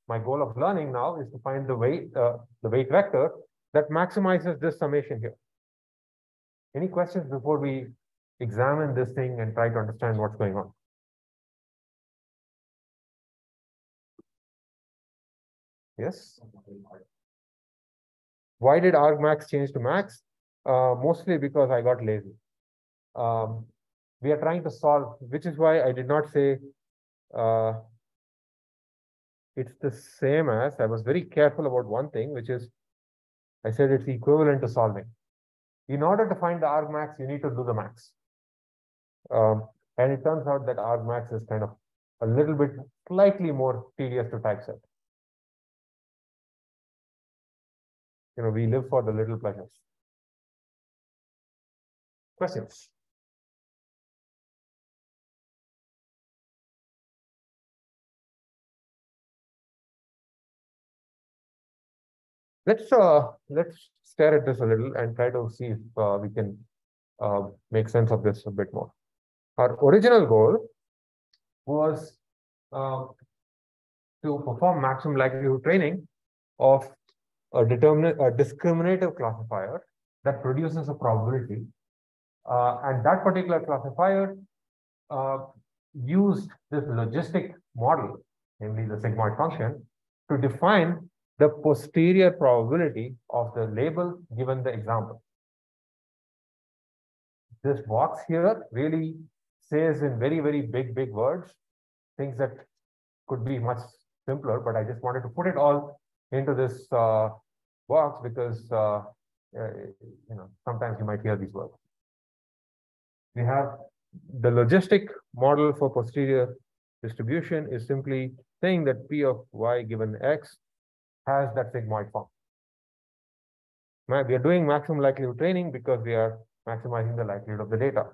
My goal of learning now is to find the weight, uh, the weight vector that maximizes this summation here. Any questions before we examine this thing and try to understand what's going on? Yes. Why did argmax change to max? Uh, mostly because I got lazy. Um, we are trying to solve, which is why I did not say uh, it's the same as, I was very careful about one thing, which is I said it's equivalent to solving. In order to find the argmax, you need to do the max. Um, and it turns out that argmax is kind of a little bit slightly more tedious to typeset. You know, we live for the little pleasures. Questions? Let's uh, let's stare at this a little and try to see if uh, we can uh, make sense of this a bit more. Our original goal was uh, to perform maximum likelihood training of a a discriminative classifier that produces a probability. Uh, and that particular classifier uh, used this logistic model, namely the sigmoid function, to define the posterior probability of the label given the example. This box here really says in very, very big, big words, things that could be much simpler, but I just wanted to put it all into this uh, box because uh, uh, you know sometimes you might hear these words. We have the logistic model for posterior distribution is simply saying that P of y given x has that sigmoid form. We are doing maximum likelihood training because we are maximizing the likelihood of the data.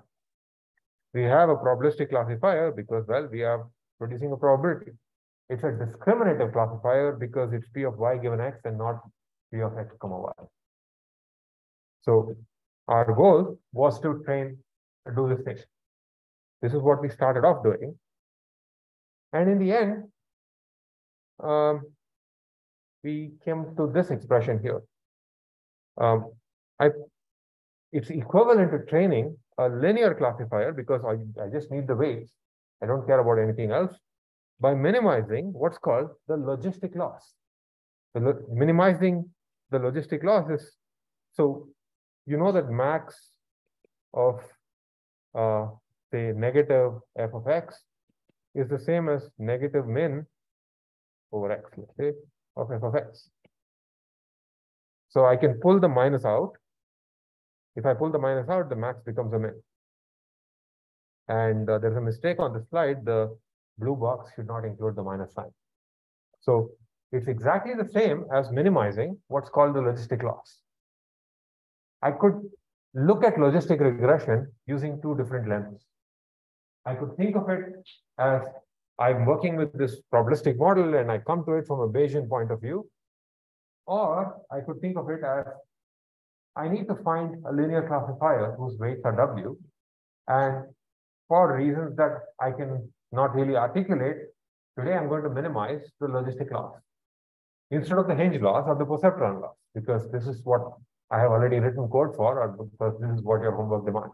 We have a probabilistic classifier because, well, we are producing a probability. It's a discriminative classifier because it's P of y given x and not P of x comma y. So our goal was to train, do this thing. This is what we started off doing. And in the end, um, we came to this expression here. Um, I, it's equivalent to training a linear classifier because I, I just need the weights. I don't care about anything else by minimizing what's called the logistic loss. The lo minimizing the logistic loss is, so you know that max of uh, negative f of x is the same as negative min over x, let's say of f of x. So I can pull the minus out. If I pull the minus out, the max becomes a min. And uh, there's a mistake on the slide. The blue box should not include the minus sign. So it's exactly the same as minimizing what's called the logistic loss. I could look at logistic regression using two different lenses. I could think of it as I'm working with this probabilistic model and I come to it from a Bayesian point of view. Or I could think of it as I need to find a linear classifier whose weights are W. And for reasons that I can not really articulate, today I'm going to minimize the logistic loss instead of the hinge loss or the perceptron loss, because this is what I have already written code for, or because this is what your homework demands.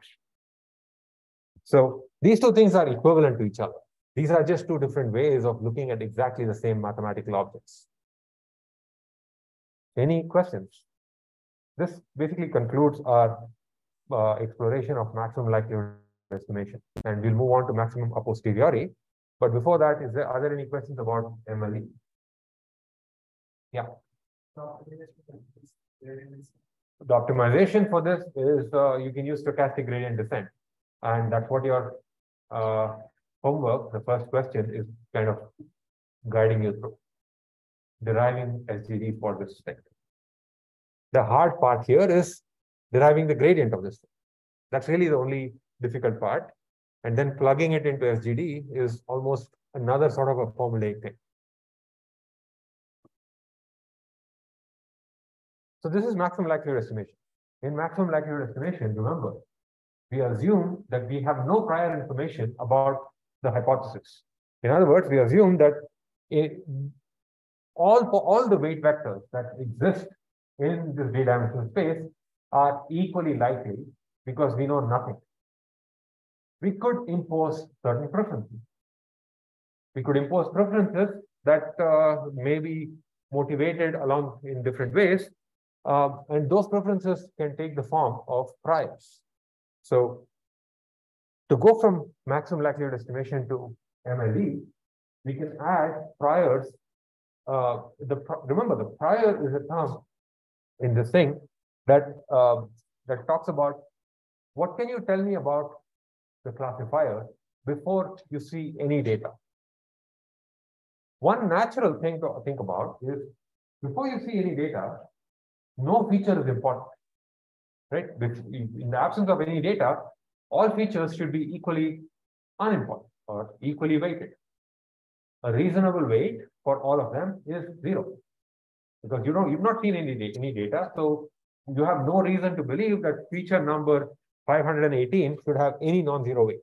So these two things are equivalent to each other. These are just two different ways of looking at exactly the same mathematical objects. Any questions? This basically concludes our uh, exploration of maximum likelihood estimation. And we'll move on to maximum a posteriori. But before that, is there are there any questions about MLE? Yeah. The optimization for this is uh, you can use stochastic gradient descent. And that's what your uh, homework, the first question is kind of guiding you through deriving SGD for this thing. The hard part here is deriving the gradient of this thing. That's really the only difficult part. And then plugging it into SGD is almost another sort of a formulaic thing. So this is maximum likelihood estimation. In maximum likelihood estimation, remember, we assume that we have no prior information about the hypothesis. In other words, we assume that it, all for all the weight vectors that exist in this d-dimensional space are equally likely because we know nothing. We could impose certain preferences. We could impose preferences that uh, may be motivated along in different ways, uh, and those preferences can take the form of priors. So to go from maximum likelihood estimation to MLE, we can add priors. Uh, the remember the prior is a term in this thing that uh, that talks about what can you tell me about the classifier before you see any data. One natural thing to think about is before you see any data, no feature is important, right? In the absence of any data, all features should be equally unimportant or equally weighted. A reasonable weight for all of them is zero because you don't you've not seen any data, any data, so you have no reason to believe that feature number 518 should have any non-zero weight.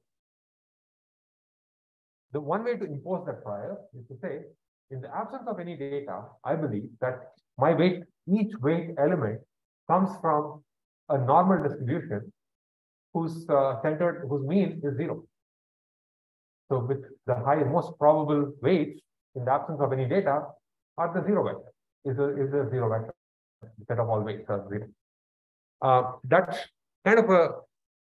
The one way to impose that prior is to say, in the absence of any data, I believe that my weight, each weight element comes from a normal distribution whose uh, centered, whose mean is zero. So with the high, most probable weights in the absence of any data are the zero vector, is a, is a zero vector, set of all weights are zero. Uh, that's kind of a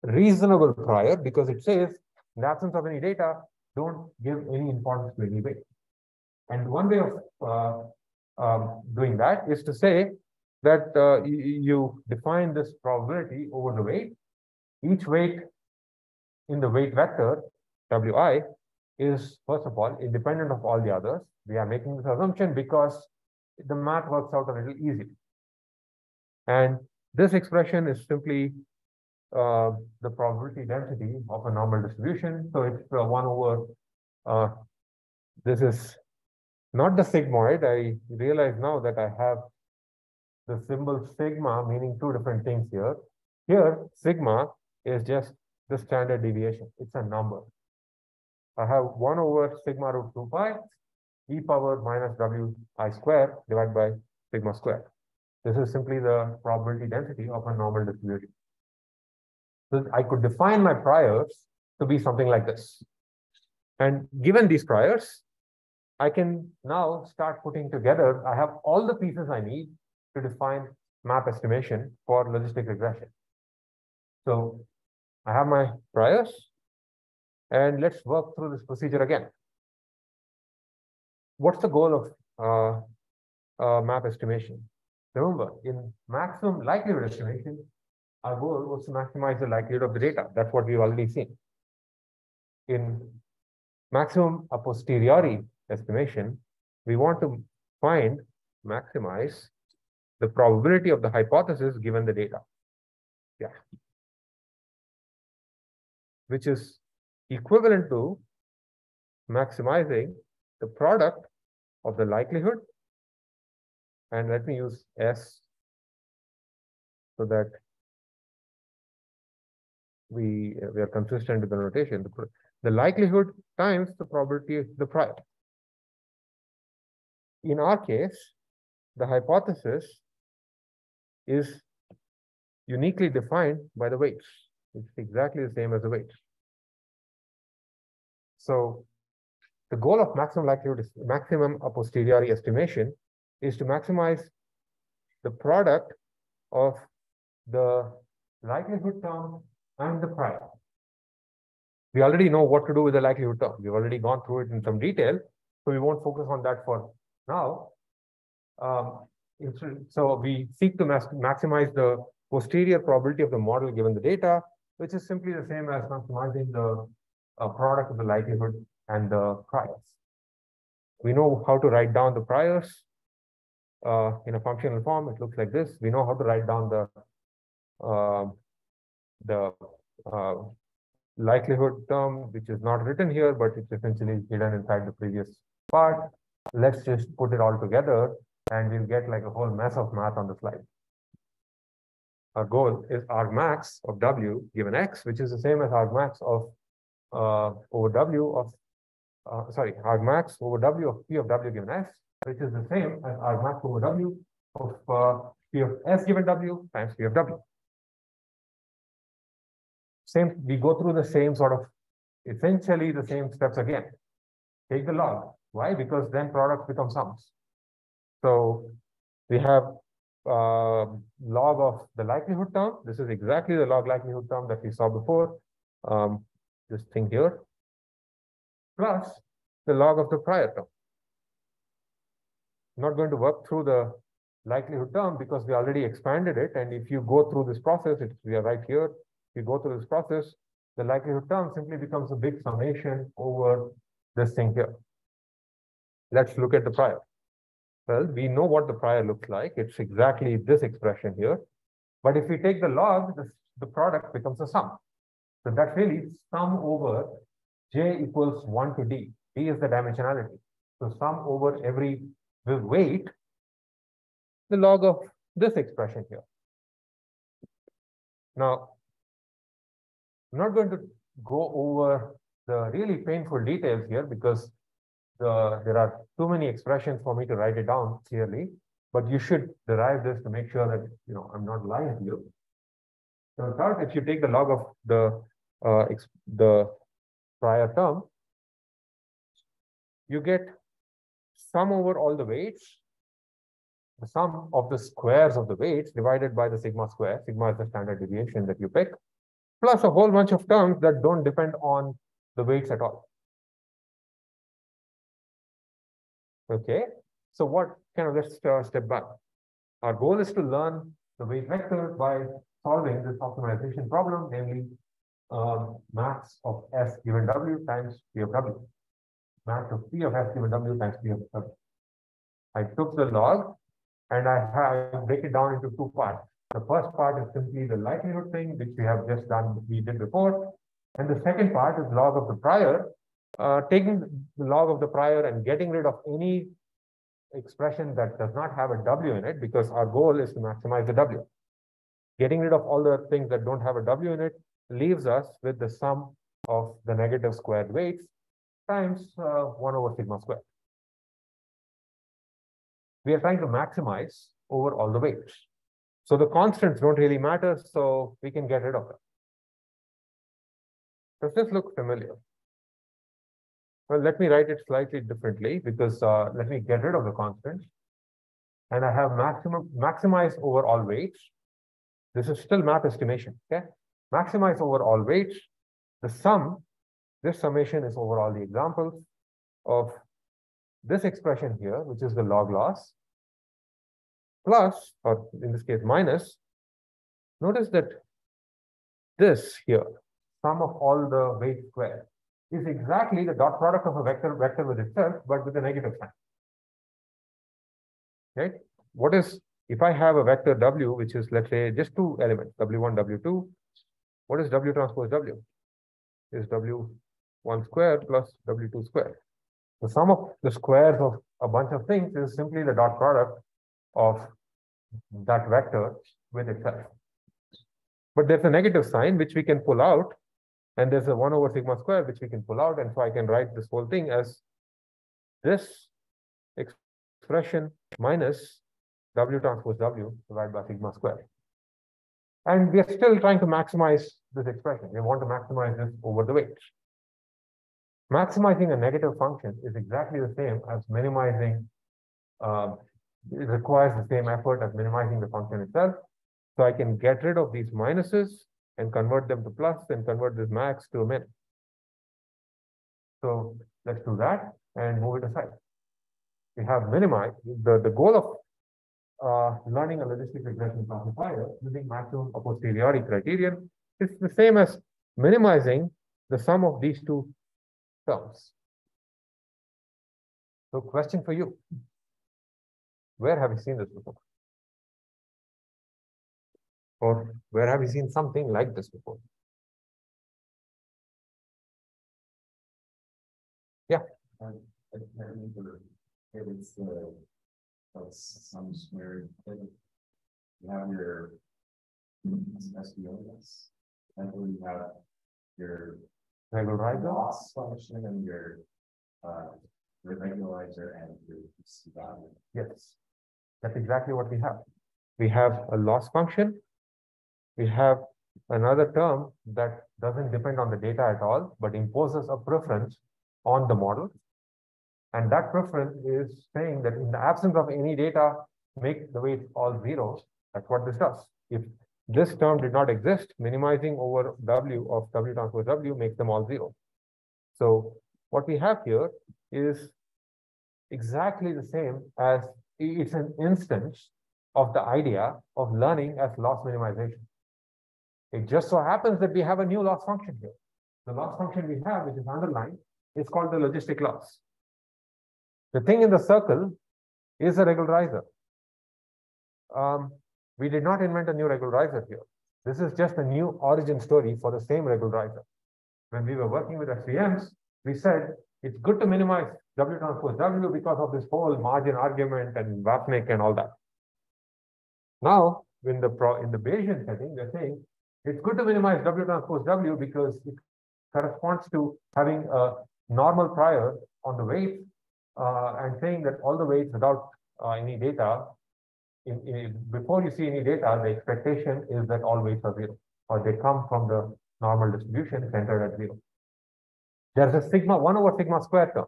reasonable prior because it says in the absence of any data, don't give any importance to any weight. And one way of uh, um, doing that is to say that uh, you define this probability over the weight. Each weight in the weight vector, Wi, is first of all independent of all the others. We are making this assumption because the math works out a little easy. And this expression is simply uh, the probability density of a normal distribution. So it's uh, 1 over, uh, this is not the sigmoid. I realize now that I have the symbol sigma meaning two different things here. Here, sigma is just the standard deviation. It's a number. I have 1 over sigma root 2 pi e power minus w i square divided by sigma square. This is simply the probability density of a normal distribution. So I could define my priors to be something like this. And given these priors, I can now start putting together, I have all the pieces I need to define MAP estimation for logistic regression. So I have my priors, and let's work through this procedure again. What's the goal of uh, uh, MAP estimation? Remember, in maximum likelihood estimation, our goal was to maximize the likelihood of the data. That's what we've already seen. In maximum a posteriori estimation, we want to find, maximize the probability of the hypothesis given the data. Yeah. Which is equivalent to maximizing the product of the likelihood. And let me use S so that we, we are consistent with the notation. The, the likelihood times the probability of the prior. In our case, the hypothesis is uniquely defined by the weights. It's exactly the same as the weight. So the goal of maximum likelihood is maximum a posteriori estimation is to maximize the product of the likelihood term and the prior. We already know what to do with the likelihood term. We've already gone through it in some detail, so we won't focus on that for now. Um, so we seek to maximize the posterior probability of the model given the data, which is simply the same as maximizing the uh, product of the likelihood and the priors. We know how to write down the priors uh, in a functional form. It looks like this. We know how to write down the uh, the uh, likelihood term, which is not written here, but it's essentially hidden inside the previous part. Let's just put it all together and we'll get like a whole mess of math on the slide. Our goal is argmax of W given X, which is the same as argmax of uh, over W of, uh, sorry, argmax over W of P of W given S, which is the same as argmax over W of uh, P of S given W times P of W. Same, we go through the same sort of, essentially the same steps again. Take the log. Why? Because then products become sums. So we have uh, log of the likelihood term. This is exactly the log likelihood term that we saw before. Um, this thing here, plus the log of the prior term. I'm not going to work through the likelihood term because we already expanded it. And if you go through this process, it's, we are right here. If you go through this process, the likelihood term simply becomes a big summation over this thing here. Let's look at the prior. Well, we know what the prior looks like. It's exactly this expression here. But if we take the log, the, the product becomes a sum. So that's really sum over j equals 1 to d. d is the dimensionality. So sum over every weight, the log of this expression here. Now, I'm not going to go over the really painful details here because the, there are too many expressions for me to write it down clearly, but you should derive this to make sure that you know I'm not lying to you. So start if you take the log of the uh, the prior term, you get sum over all the weights, the sum of the squares of the weights divided by the sigma square. Sigma is the standard deviation that you pick, plus a whole bunch of terms that don't depend on the weights at all. Okay, so what kind of let's step back. Our goal is to learn the weight vector by solving this optimization problem, namely um, max of S given W times P of W. Max of P of S given W times P of W. I took the log and I have break it down into two parts. The first part is simply the likelihood thing, which we have just done, we did before. And the second part is log of the prior, uh, taking the log of the prior and getting rid of any expression that does not have a W in it, because our goal is to maximize the W. Getting rid of all the things that don't have a W in it leaves us with the sum of the negative squared weights times uh, 1 over sigma squared. We are trying to maximize over all the weights. So the constants don't really matter, so we can get rid of them. Does this look familiar? Well, let me write it slightly differently because uh, let me get rid of the constant. And I have maximum maximize over all weights. This is still MAP estimation, okay? maximize over all weights. The sum, this summation is over all the examples of this expression here, which is the log loss, plus, or in this case, minus. Notice that this here, sum of all the weight squared, is exactly the dot product of a vector vector with itself, but with a negative sign. Right? What is if I have a vector W, which is let's say just two elements, W1, W2, what is W transpose W? Is W1 squared plus W2 squared. The sum of the squares of a bunch of things is simply the dot product of that vector with itself. but there's a negative sign which we can pull out. And there's a one over sigma square which we can pull out. And so I can write this whole thing as this expression minus W transpose W divided by sigma square. And we are still trying to maximize this expression. We want to maximize this over the weight. Maximizing a negative function is exactly the same as minimizing, uh, it requires the same effort as minimizing the function itself. So I can get rid of these minuses and convert them to plus and convert this max to a min. So let's do that and move it aside. We have minimized the, the goal of uh, learning a logistic regression classifier using maximum a posteriori criterion is the same as minimizing the sum of these two terms. So question for you. Where have you seen this before? Or where have you seen something like this before? I, I remember it was the, that's some squared. thing. You have your. SVMs, and then you have your loss function and your. Uh, regularizer and your C value. Yes. That's exactly what we have. We have a loss function. We have another term that doesn't depend on the data at all, but imposes a preference on the model. And that preference is saying that in the absence of any data, make the weights all zeros. That's what this does. If this term did not exist, minimizing over W of W transpose W makes them all zero. So what we have here is exactly the same as it's an instance of the idea of learning as loss minimization. It just so happens that we have a new loss function here. The loss function we have, which is underlined, is called the logistic loss. The thing in the circle is a regularizer. Um, we did not invent a new regularizer here. This is just a new origin story for the same regularizer. When we were working with SVMs, we said it's good to minimize W transpose W because of this whole margin argument and Vapnik and all that. Now, in the pro in the Bayesian setting, they're saying it's good to minimize W transpose W because it corresponds to having a normal prior on the weight uh, and saying that all the weights without uh, any data, in, in, before you see any data, the expectation is that all weights are zero or they come from the normal distribution centered at zero. There's a sigma one over sigma square term.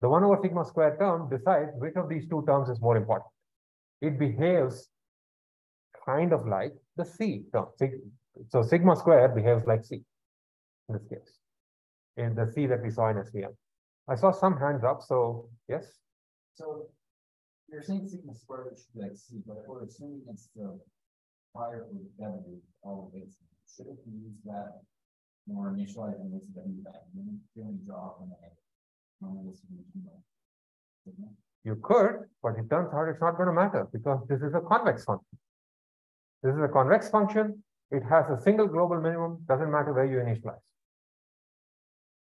The one over sigma square term decides which of these two terms is more important. It behaves kind of like the C term. So sigma square behaves like C in this case, in the C that we saw in SVM. I saw some hands up, so yes. So you're saying sigma squared should be like C, but if we're assuming it's the prior for the W, all of it, shouldn't we use that more initializing this W back, and then feeling draw from a normal distribution? like, You could, but it turns out it's not going to matter because this is a convex function. This is a convex function. It has a single global minimum, doesn't matter where you initialize.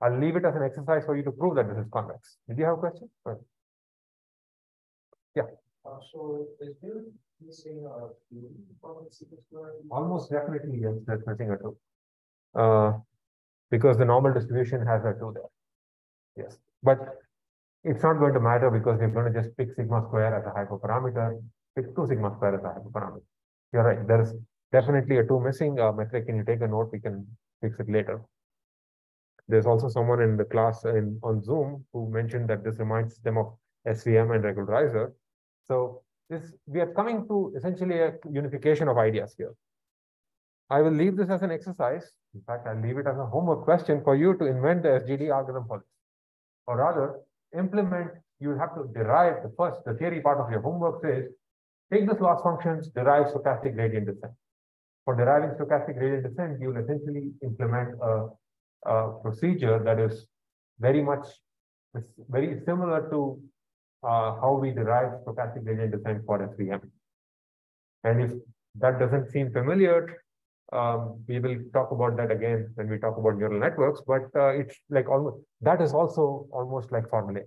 I'll leave it as an exercise for you to prove that this is convex. Did you have a question? Right. Uh, so is there missing a two from the sigma square? Almost definitely, yes, there's missing a two. Uh, because the normal distribution has a two there. Yes, but it's not going to matter because we're going to just pick sigma square as a hyperparameter, pick two sigma square as a hyperparameter. You're right, there's definitely a two missing uh, metric. Can you take a note? We can fix it later. There's also someone in the class in on Zoom who mentioned that this reminds them of SVM and regularizer. So this we are coming to essentially a unification of ideas here. I will leave this as an exercise. In fact, I'll leave it as a homework question for you to invent the SGD algorithm for this. Or rather, implement, you have to derive the first, the theory part of your homework says, take this loss functions, derive stochastic gradient descent. For deriving stochastic gradient descent, you will essentially implement a, a procedure that is very much, very similar to uh, how we derive stochastic gradient descent for SVM. And if that doesn't seem familiar, um, we will talk about that again when we talk about neural networks, but uh, it's like almost, that is also almost like formulae.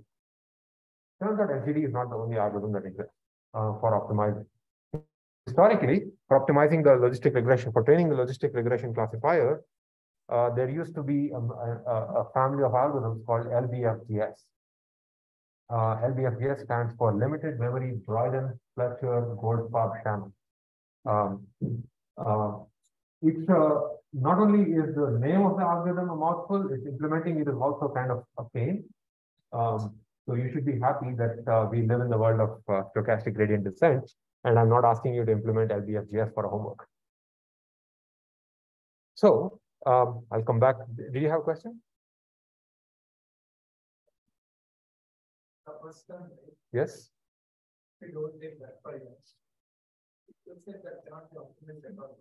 Turns out SGD is not the only algorithm that exists uh, for optimizing. Historically, for optimizing the logistic regression, for training the logistic regression classifier, uh, there used to be a, a, a, family of algorithms called LBFGS. Uh, LBFGS stands for Limited Memory Broyden Fletcher Goldfarb Shannon. Um, uh, it's uh, not only is the name of the algorithm a mouthful, it's implementing it is also kind of a pain. Um, so you should be happy that uh, we live in the world of uh, stochastic gradient descent, and I'm not asking you to implement LBFGS for a homework. So um, I'll come back. Did you have a question? Yes. We don't take that for You said that cannot be optimized at all.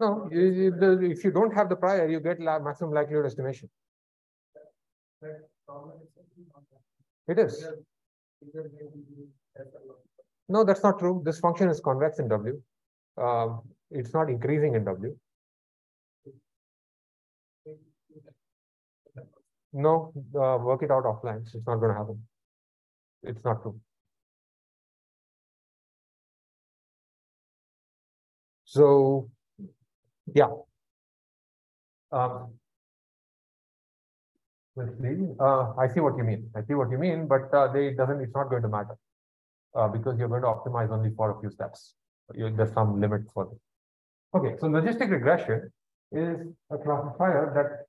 No, you, you, the, if you don't have the prior, you get maximum likelihood estimation. It is. No, that's not true. This function is convex in W. Uh, it's not increasing in W. No, uh, work it out offline. It's not going to happen. It's not true. So, yeah. Um, uh, I see what you mean. I see what you mean, but uh, they doesn't. It's not going to matter uh, because you're going to optimize only for a few steps. You, there's some limit for it. Okay, so logistic regression is a classifier that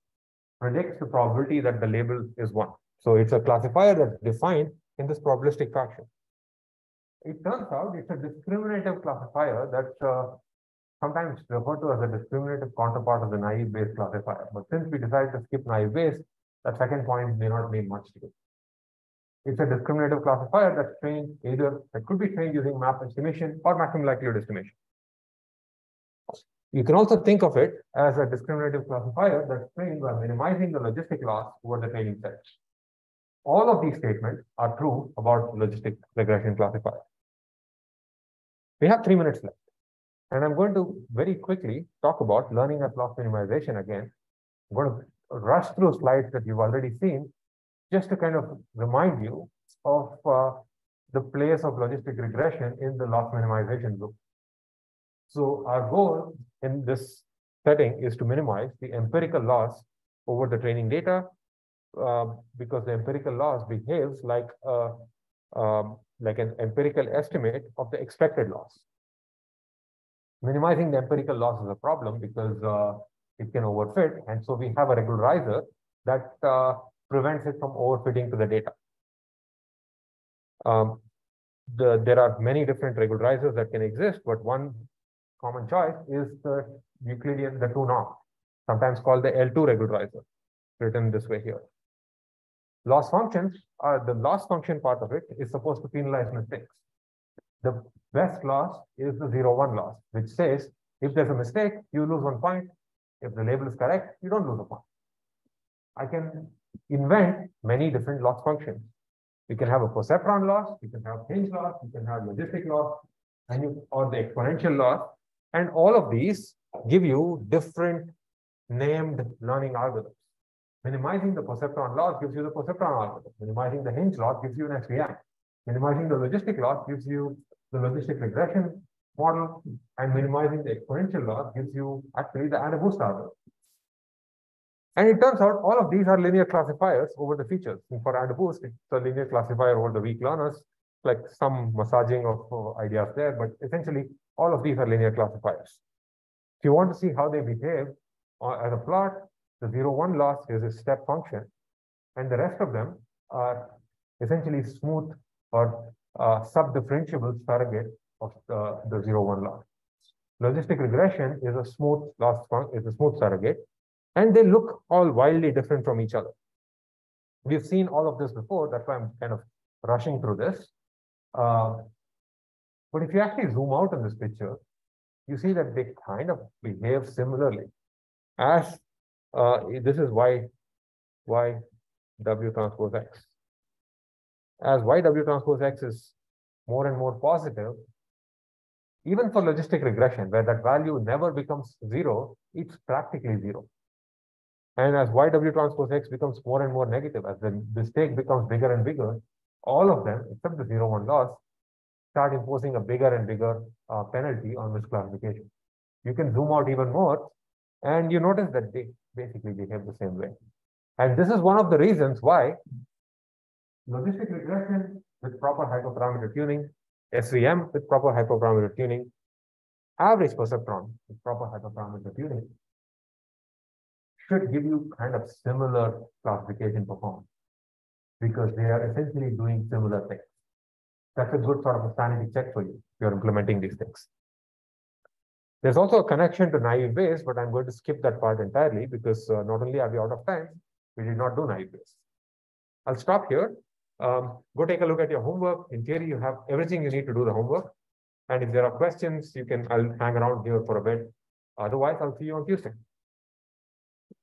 predicts the probability that the label is one. So it's a classifier that's defined in this probabilistic fashion. It turns out it's a discriminative classifier that uh, sometimes referred to as a discriminative counterpart of the naive Bayes classifier. But since we decided to skip naive Bayes, that second point may not mean much to you. It's a discriminative classifier that's trained either that could be trained using MAP estimation or maximum likelihood estimation. You can also think of it as a discriminative classifier that's trained by minimizing the logistic loss over the training set. All of these statements are true about logistic regression classifier. We have three minutes left. And I'm going to very quickly talk about learning as loss minimization again. I'm going to rush through slides that you've already seen just to kind of remind you of uh, the place of logistic regression in the loss minimization loop. So our goal in this setting is to minimize the empirical loss over the training data uh, because the empirical loss behaves like a, um, like an empirical estimate of the expected loss minimizing the empirical loss is a problem because uh, it can overfit. And so we have a regularizer that uh, prevents it from overfitting to the data. Um, the, there are many different regularizers that can exist, but one common choice is the Euclidean, the two norm, sometimes called the L2 regularizer, written this way here. Loss functions are the loss function part of it is supposed to penalize mistakes. The best loss is the zero one loss, which says if there's a mistake, you lose one point. If the label is correct, you don't lose a point. I can invent many different loss functions. You can have a perceptron loss, you can have hinge loss, you can have logistic loss, and you or the exponential loss. And all of these give you different named learning algorithms. Minimizing the perceptron loss gives you the perceptron algorithm. Minimizing the hinge loss gives you an SVM. Minimizing the logistic loss gives you the logistic regression model and minimizing the exponential loss gives you actually the AdaBoost algorithm. And it turns out all of these are linear classifiers over the features. And for AdaBoost, it's a linear classifier over the weak learners, like some massaging of uh, ideas there, but essentially all of these are linear classifiers. If you want to see how they behave uh, as a plot, the zero one loss is a step function, and the rest of them are essentially smooth or uh, sub-differentiable surrogate of the, the zero one loss. Logistic regression is a smooth loss is a smooth surrogate, and they look all wildly different from each other. We've seen all of this before, that's why I'm kind of rushing through this. Uh, but if you actually zoom out in this picture, you see that they kind of behave similarly. As uh, this is why why W transpose X as YW transpose X is more and more positive, even for logistic regression, where that value never becomes zero, it's practically zero. And as YW transpose X becomes more and more negative, as the mistake becomes bigger and bigger, all of them, except the zero one loss, start imposing a bigger and bigger uh, penalty on misclassification. You can zoom out even more, and you notice that they basically behave the same way. And this is one of the reasons why logistic regression with proper hyperparameter tuning, SVM with proper hyperparameter tuning, average perceptron with proper hyperparameter tuning should give you kind of similar classification performance because they are essentially doing similar things. That's a good sort of a sanity check for you if you're implementing these things. There's also a connection to naive Bayes, but I'm going to skip that part entirely because uh, not only are we out of time, we did not do naive Bayes. I'll stop here. Um, go take a look at your homework. In theory, you have everything you need to do the homework. And if there are questions, you can, I'll hang around here for a bit. Otherwise, I'll see you on Tuesday.